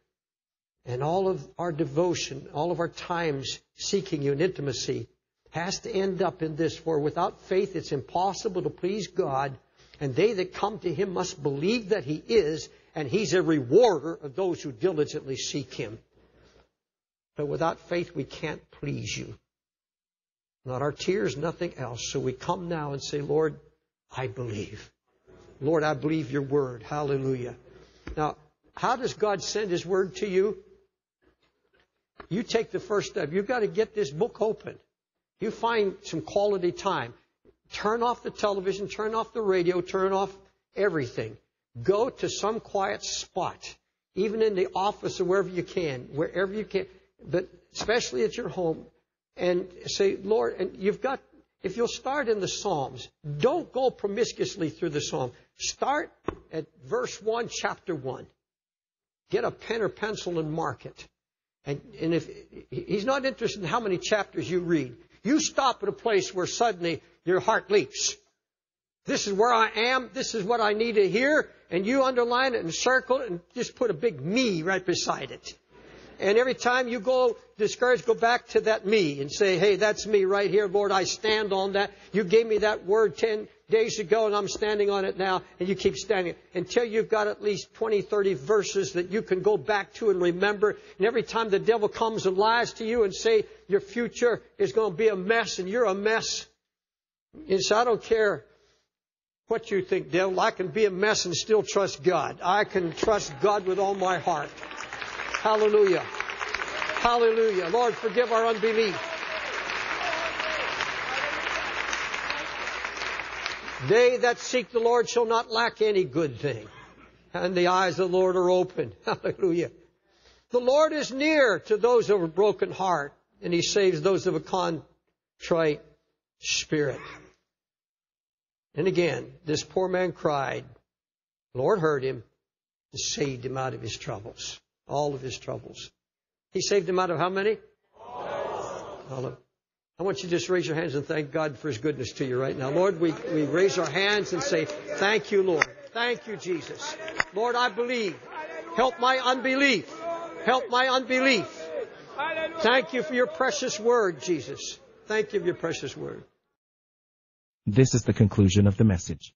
and all of our devotion, all of our times seeking you in intimacy has to end up in this. For without faith, it's impossible to please God. And they that come to him must believe that he is, and he's a rewarder of those who diligently seek him. But without faith, we can't please you. Not our tears, nothing else. So we come now and say, Lord, I believe. Lord, I believe your word. Hallelujah. Now, how does God send his word to you? You take the first step. You've got to get this book open. You find some quality time. Turn off the television, turn off the radio, turn off everything. Go to some quiet spot, even in the office or wherever you can, wherever you can, but especially at your home, and say, Lord, and you've got, if you'll start in the Psalms, don't go promiscuously through the Psalm. Start at verse 1, chapter 1. Get a pen or pencil and mark it. And, and if he's not interested in how many chapters you read, you stop at a place where suddenly your heart leaps. This is where I am. This is what I need to hear. And you underline it and circle it and just put a big me right beside it. And every time you go discouraged, go back to that me and say, hey, that's me right here. Lord, I stand on that. You gave me that word 10 days ago and I'm standing on it now. And you keep standing until you've got at least 20, 30 verses that you can go back to and remember. And every time the devil comes and lies to you and say your future is going to be a mess and you're a mess, you say, I don't care what you think, devil. I can be a mess and still trust God. I can trust God with all my heart. Hallelujah. Hallelujah. Lord, forgive our unbelief. They that seek the Lord shall not lack any good thing. And the eyes of the Lord are open. *laughs* Hallelujah. The Lord is near to those of a broken heart, and He saves those of a contrite spirit. And again, this poor man cried. The Lord heard him and saved him out of his troubles all of his troubles. He saved him out of how many? All I want you to just raise your hands and thank God for His goodness to you right now. Lord, we, we raise our hands and say, Thank you, Lord. Thank you, Jesus. Lord, I believe. Help my unbelief. Help my unbelief. Thank you for your precious word, Jesus. Thank you for your precious word. This is the conclusion of the message.